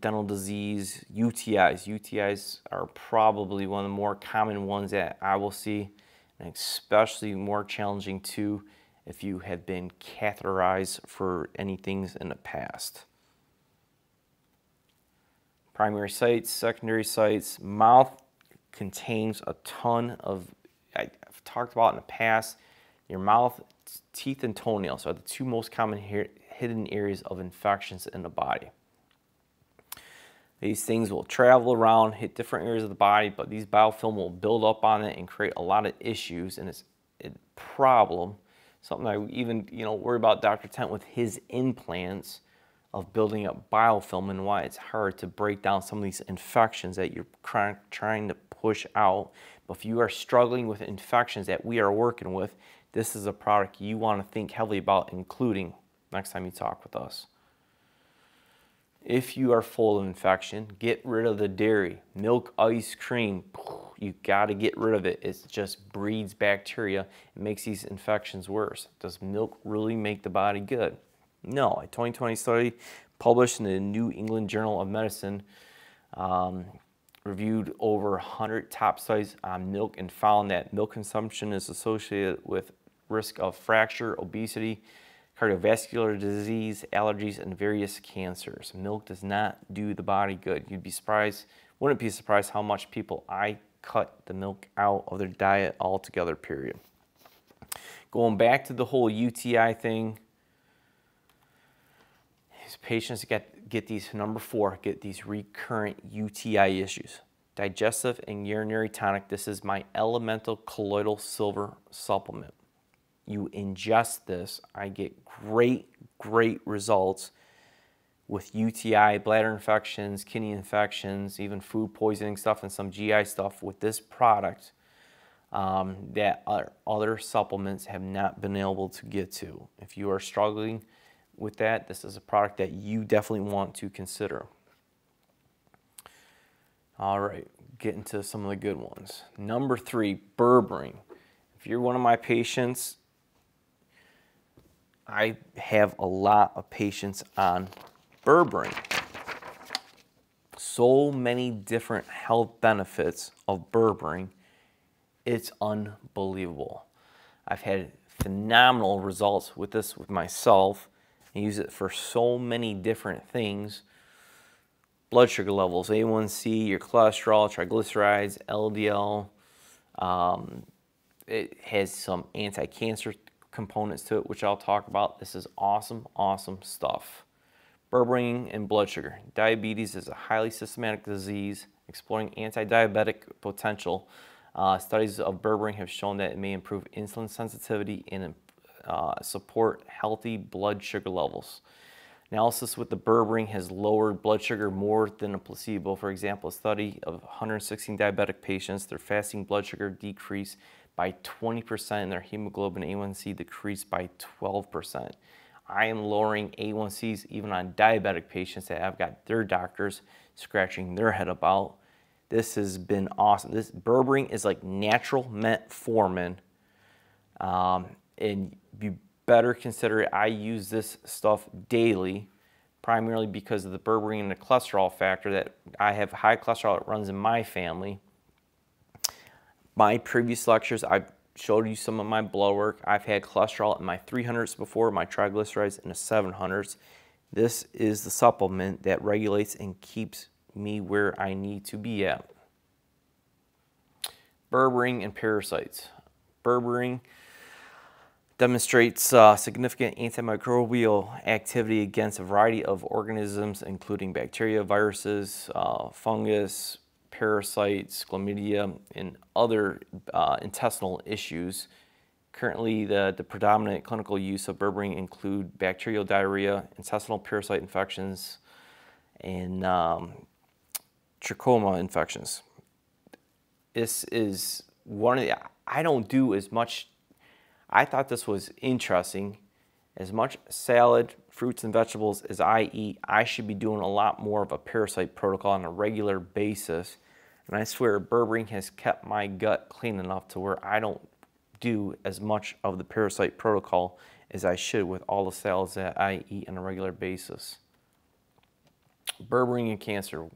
S1: dental disease, UTIs. UTIs are probably one of the more common ones that I will see, and especially more challenging too if you have been catheterized for any things in the past. Primary sites, secondary sites, mouth contains a ton of, I've talked about in the past, your mouth, teeth, and toenails are the two most common hidden areas of infections in the body. These things will travel around, hit different areas of the body, but these biofilm will build up on it and create a lot of issues, and it's a problem. Something I even you know worry about Dr. Tent with his implants of building up biofilm and why it's hard to break down some of these infections that you're trying to push out. But if you are struggling with infections that we are working with, this is a product you want to think heavily about including next time you talk with us. If you are full of infection, get rid of the dairy. Milk, ice cream, you got to get rid of it. It just breeds bacteria. It makes these infections worse. Does milk really make the body good? No. A 2020 study published in the New England Journal of Medicine um, reviewed over 100 top studies on milk and found that milk consumption is associated with risk of fracture, obesity, cardiovascular disease, allergies, and various cancers. Milk does not do the body good. You'd be surprised, wouldn't be surprised how much people I cut the milk out of their diet altogether, period. Going back to the whole UTI thing, these patients get, get these, number four, get these recurrent UTI issues. Digestive and urinary tonic, this is my elemental colloidal silver supplement you ingest this, I get great, great results with UTI, bladder infections, kidney infections, even food poisoning stuff and some GI stuff with this product um, that other supplements have not been able to get to. If you are struggling with that, this is a product that you definitely want to consider. All right, getting to some of the good ones. Number three, berberine. If you're one of my patients I have a lot of patients on berberine. So many different health benefits of berberine. It's unbelievable. I've had phenomenal results with this with myself. I use it for so many different things. Blood sugar levels, A1C, your cholesterol, triglycerides, LDL. Um, it has some anti-cancer components to it, which I'll talk about. This is awesome, awesome stuff. Berberine and blood sugar. Diabetes is a highly systematic disease exploring anti-diabetic potential. Uh, studies of berberine have shown that it may improve insulin sensitivity and uh, support healthy blood sugar levels. Analysis with the berberine has lowered blood sugar more than a placebo. For example, a study of 116 diabetic patients, their fasting blood sugar decreased by 20% and their hemoglobin A1C decreased by 12%. I am lowering A1Cs even on diabetic patients that have got their doctors scratching their head about. This has been awesome. This berberine is like natural metformin. Um, and you better consider it. I use this stuff daily, primarily because of the berberine and the cholesterol factor that I have high cholesterol that runs in my family my previous lectures, I've showed you some of my blood work. I've had cholesterol in my 300s before, my triglycerides in the 700s. This is the supplement that regulates and keeps me where I need to be at. Berberine and parasites. Berberine demonstrates uh, significant antimicrobial activity against a variety of organisms, including bacteria, viruses, uh, fungus, parasites, chlamydia, and other uh, intestinal issues. Currently, the, the predominant clinical use of berberine include bacterial diarrhea, intestinal parasite infections, and um, trachoma infections. This is one of the, I don't do as much, I thought this was interesting. As much salad, fruits, and vegetables as I eat, I should be doing a lot more of a parasite protocol on a regular basis. And I swear berberine has kept my gut clean enough to where I don't do as much of the parasite protocol as I should with all the salads that I eat on a regular basis. Berberine and cancer.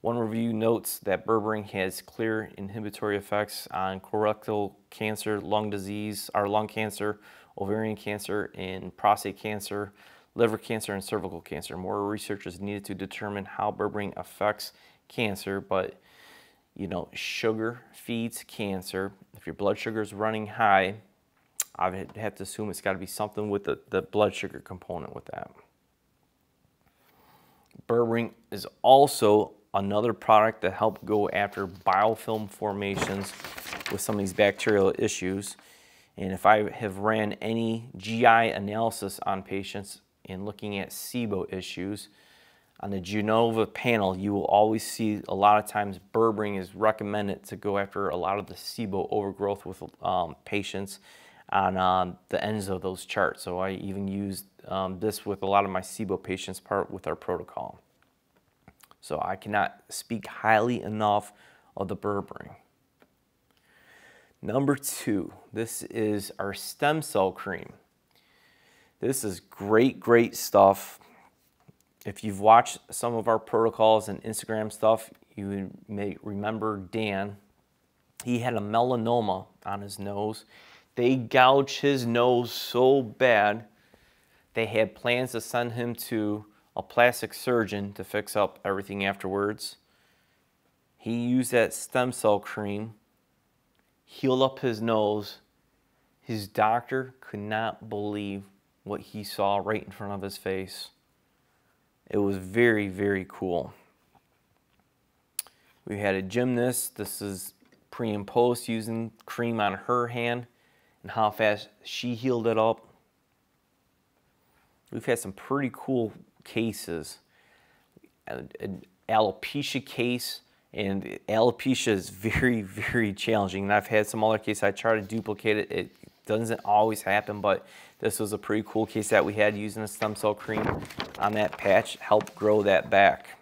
S1: One review notes that berberine has clear inhibitory effects on colorectal cancer, lung disease, or lung cancer, ovarian cancer, and prostate cancer, liver cancer, and cervical cancer. More research is needed to determine how berberine affects cancer, but you know, sugar feeds cancer. If your blood sugar is running high, I would have to assume it's got to be something with the, the blood sugar component with that. Berberine is also another product that help go after biofilm formations with some of these bacterial issues. And if I have ran any GI analysis on patients and looking at SIBO issues, on the Genova panel, you will always see a lot of times berberine is recommended to go after a lot of the SIBO overgrowth with um, patients on um, the ends of those charts. So I even used um, this with a lot of my SIBO patients part with our protocol. So I cannot speak highly enough of the berberine. Number two, this is our stem cell cream. This is great, great stuff. If you've watched some of our protocols and Instagram stuff, you may remember Dan. He had a melanoma on his nose they gouged his nose so bad, they had plans to send him to a plastic surgeon to fix up everything afterwards. He used that stem cell cream, healed up his nose. His doctor could not believe what he saw right in front of his face. It was very, very cool. We had a gymnast. This is pre and post using cream on her hand and how fast she healed it up. We've had some pretty cool cases. An alopecia case, and alopecia is very, very challenging. And I've had some other cases, I try to duplicate it. It doesn't always happen, but this was a pretty cool case that we had using a stem cell cream on that patch, help grow that back.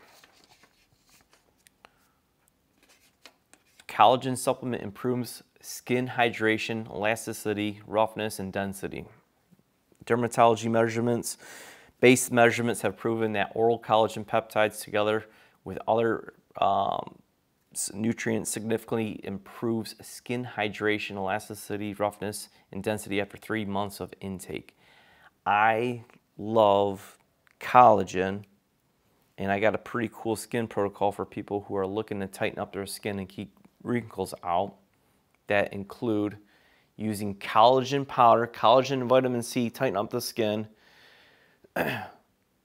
S1: Collagen supplement improves skin hydration, elasticity, roughness, and density. Dermatology measurements, base measurements have proven that oral collagen peptides together with other um, nutrients significantly improves skin hydration, elasticity, roughness, and density after three months of intake. I love collagen and I got a pretty cool skin protocol for people who are looking to tighten up their skin and keep wrinkles out that include using collagen powder, collagen and vitamin C, tighten up the skin,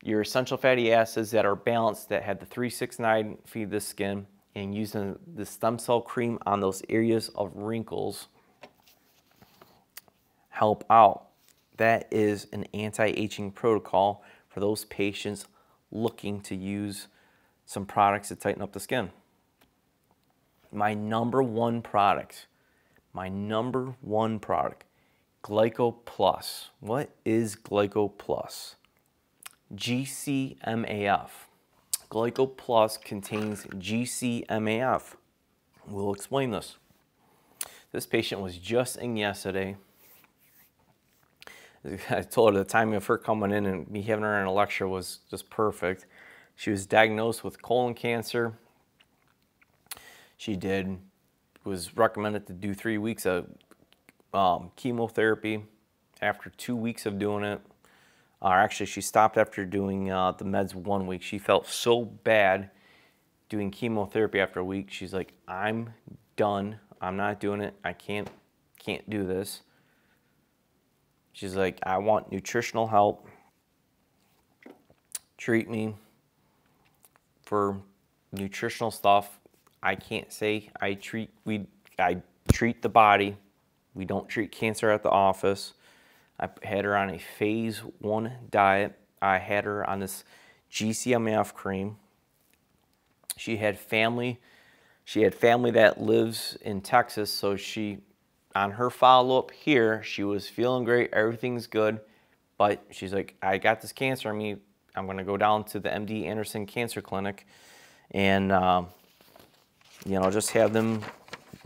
S1: your essential fatty acids that are balanced that have the 369 feed the skin, and using the stem cell cream on those areas of wrinkles help out. That is an anti-aging protocol for those patients looking to use some products to tighten up the skin. My number one product my number one product, Glyco Plus. What is Glyco Plus? GCMAF. Glyco Plus contains GCMAF. We'll explain this. This patient was just in yesterday. I told her the timing of her coming in and me having her in a lecture was just perfect. She was diagnosed with colon cancer. She did was recommended to do three weeks of um, chemotherapy. After two weeks of doing it, or actually she stopped after doing uh, the meds one week. She felt so bad doing chemotherapy after a week. She's like, I'm done. I'm not doing it. I can't can't do this. She's like, I want nutritional help. Treat me for nutritional stuff I can't say I treat we I treat the body. We don't treat cancer at the office. I had her on a phase one diet. I had her on this GCMF cream. She had family. She had family that lives in Texas, so she, on her follow-up here, she was feeling great. Everything's good, but she's like, I got this cancer. I mean, I'm going to go down to the MD Anderson Cancer Clinic, and um, you know, just have them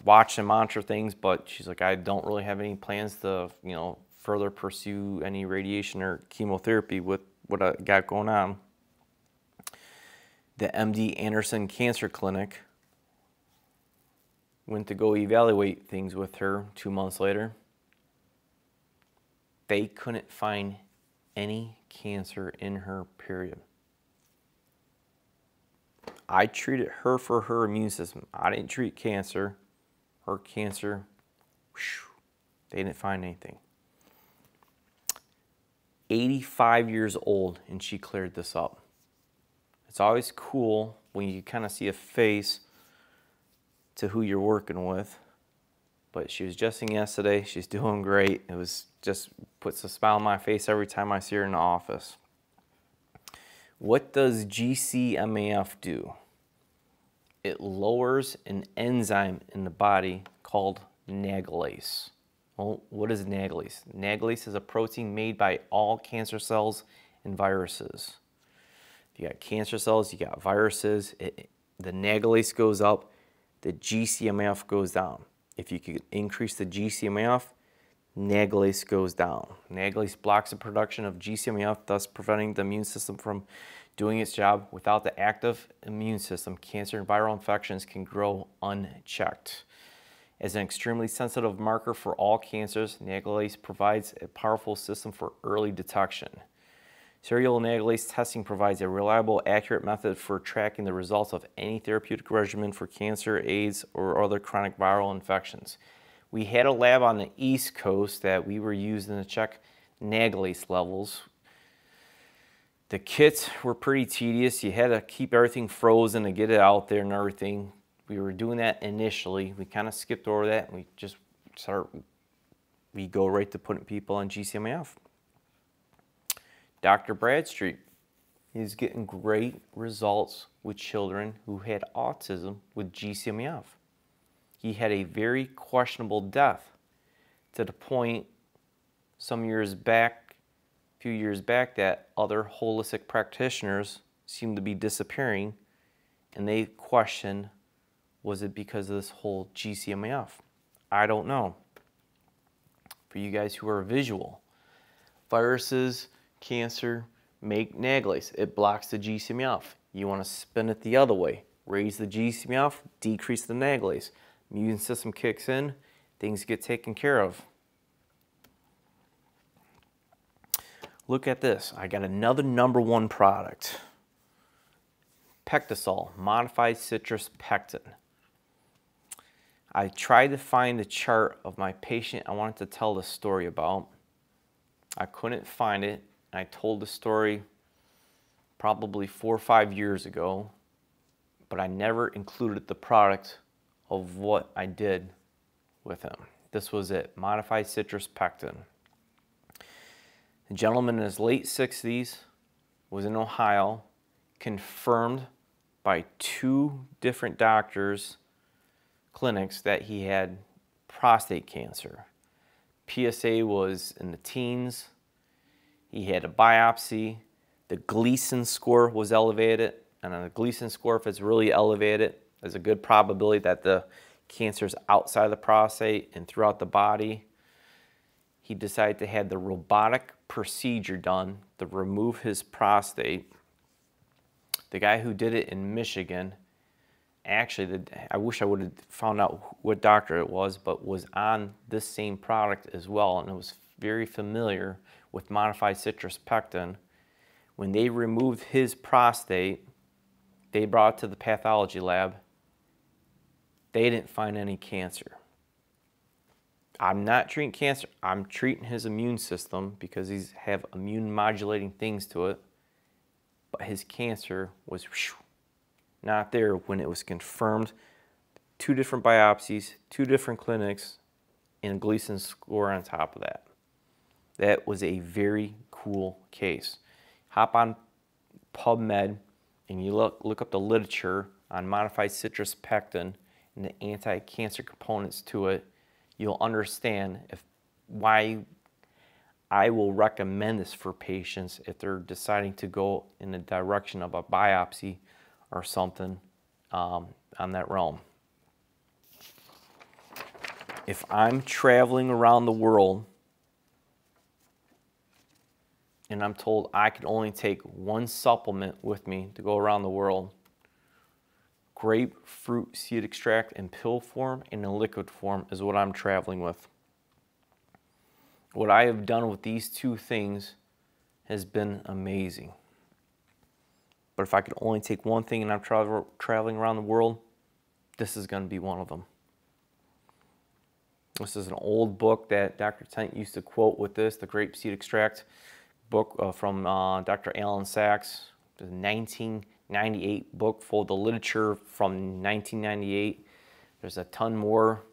S1: watch and monitor things. But she's like, I don't really have any plans to, you know, further pursue any radiation or chemotherapy with what I got going on. The MD Anderson Cancer Clinic went to go evaluate things with her two months later. They couldn't find any cancer in her period. I treated her for her immune system. I didn't treat cancer. Her cancer, whew, they didn't find anything. 85 years old and she cleared this up. It's always cool when you kind of see a face to who you're working with. But she was adjusting yesterday. She's doing great. It was just puts a smile on my face every time I see her in the office. What does GCMAF do? It lowers an enzyme in the body called nagalase. Well, what is nagalase? Nagalase is a protein made by all cancer cells and viruses. If you got cancer cells, you got viruses, it, the nagalase goes up, the GCMAF goes down. If you could increase the GCMAF, nagalase goes down. Nagalase blocks the production of GCMAF, thus preventing the immune system from doing its job. Without the active immune system, cancer and viral infections can grow unchecked. As an extremely sensitive marker for all cancers, nagalase provides a powerful system for early detection. Serial nagalase testing provides a reliable, accurate method for tracking the results of any therapeutic regimen for cancer, AIDS, or other chronic viral infections. We had a lab on the East Coast that we were using to check nagalase levels. The kits were pretty tedious. You had to keep everything frozen to get it out there and everything we were doing that initially. We kind of skipped over that and we just start, we go right to putting people on GCMAF. Dr. Bradstreet is getting great results with children who had autism with GCMAF. He had a very questionable death to the point some years back, a few years back, that other holistic practitioners seemed to be disappearing and they questioned was it because of this whole GCMAF? I don't know. For you guys who are visual, viruses, cancer, make nagalase. It blocks the GCMAF. You want to spin it the other way. Raise the GCMAF, decrease the nagalase. Immune system kicks in, things get taken care of. Look at this. I got another number one product. PectaSol, modified citrus pectin. I tried to find the chart of my patient I wanted to tell the story about. I couldn't find it. I told the story probably four or five years ago, but I never included the product of what I did with him. This was it, modified citrus pectin. The gentleman in his late 60s was in Ohio, confirmed by two different doctors clinics that he had prostate cancer. PSA was in the teens. He had a biopsy. The Gleason score was elevated. And on the Gleason score, if it's really elevated, there's a good probability that the cancer is outside the prostate and throughout the body. He decided to have the robotic procedure done to remove his prostate. The guy who did it in Michigan actually, the, I wish I would have found out what doctor it was, but was on this same product as well, and it was very familiar with modified citrus pectin. When they removed his prostate, they brought it to the pathology lab. They didn't find any cancer. I'm not treating cancer. I'm treating his immune system because he's have immune modulating things to it. But his cancer was whew, not there when it was confirmed. Two different biopsies, two different clinics, and Gleason score on top of that. That was a very cool case. Hop on PubMed and you look, look up the literature on modified citrus pectin and the anti-cancer components to it, you'll understand if why I will recommend this for patients if they're deciding to go in the direction of a biopsy or something um, on that realm. If I'm traveling around the world and I'm told I can only take one supplement with me to go around the world, grapefruit seed extract in pill form and in liquid form is what I'm traveling with. What I have done with these two things has been amazing. But if I could only take one thing and I'm tra traveling around the world, this is going to be one of them. This is an old book that Dr. Tent used to quote with this, the grape seed extract book uh, from uh, Dr. Allan Sachs, the 1998 book full of the literature from 1998. There's a ton more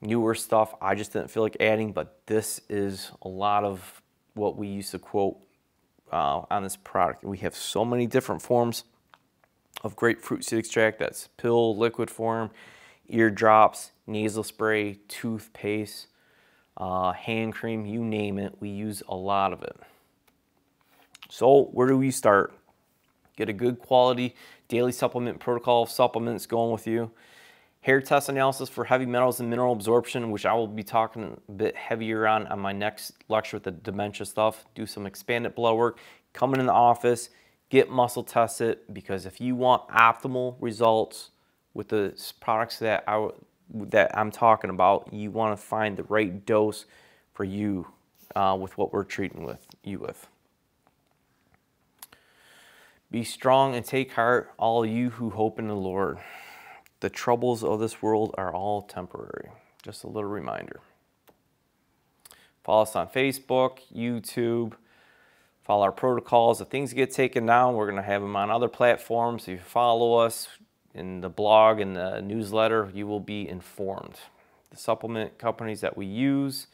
S1: newer stuff I just didn't feel like adding, but this is a lot of what we used to quote uh, on this product. We have so many different forms of grapefruit seed extract. That's pill, liquid form, ear drops, nasal spray, toothpaste, uh, hand cream, you name it. We use a lot of it. So where do we start? Get a good quality daily supplement protocol of supplements going with you hair test analysis for heavy metals and mineral absorption, which I will be talking a bit heavier on on my next lecture with the dementia stuff. Do some expanded blood work, come in the office, get muscle tested, because if you want optimal results with the products that, I, that I'm talking about, you want to find the right dose for you uh, with what we're treating with you with. Be strong and take heart, all you who hope in the Lord. The troubles of this world are all temporary. Just a little reminder. Follow us on Facebook, YouTube. Follow our protocols. If things get taken down, we're going to have them on other platforms. If you follow us in the blog and the newsletter, you will be informed. The supplement companies that we use,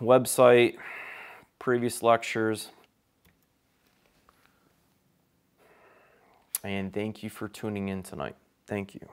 S1: website, previous lectures, And thank you for tuning in tonight. Thank you.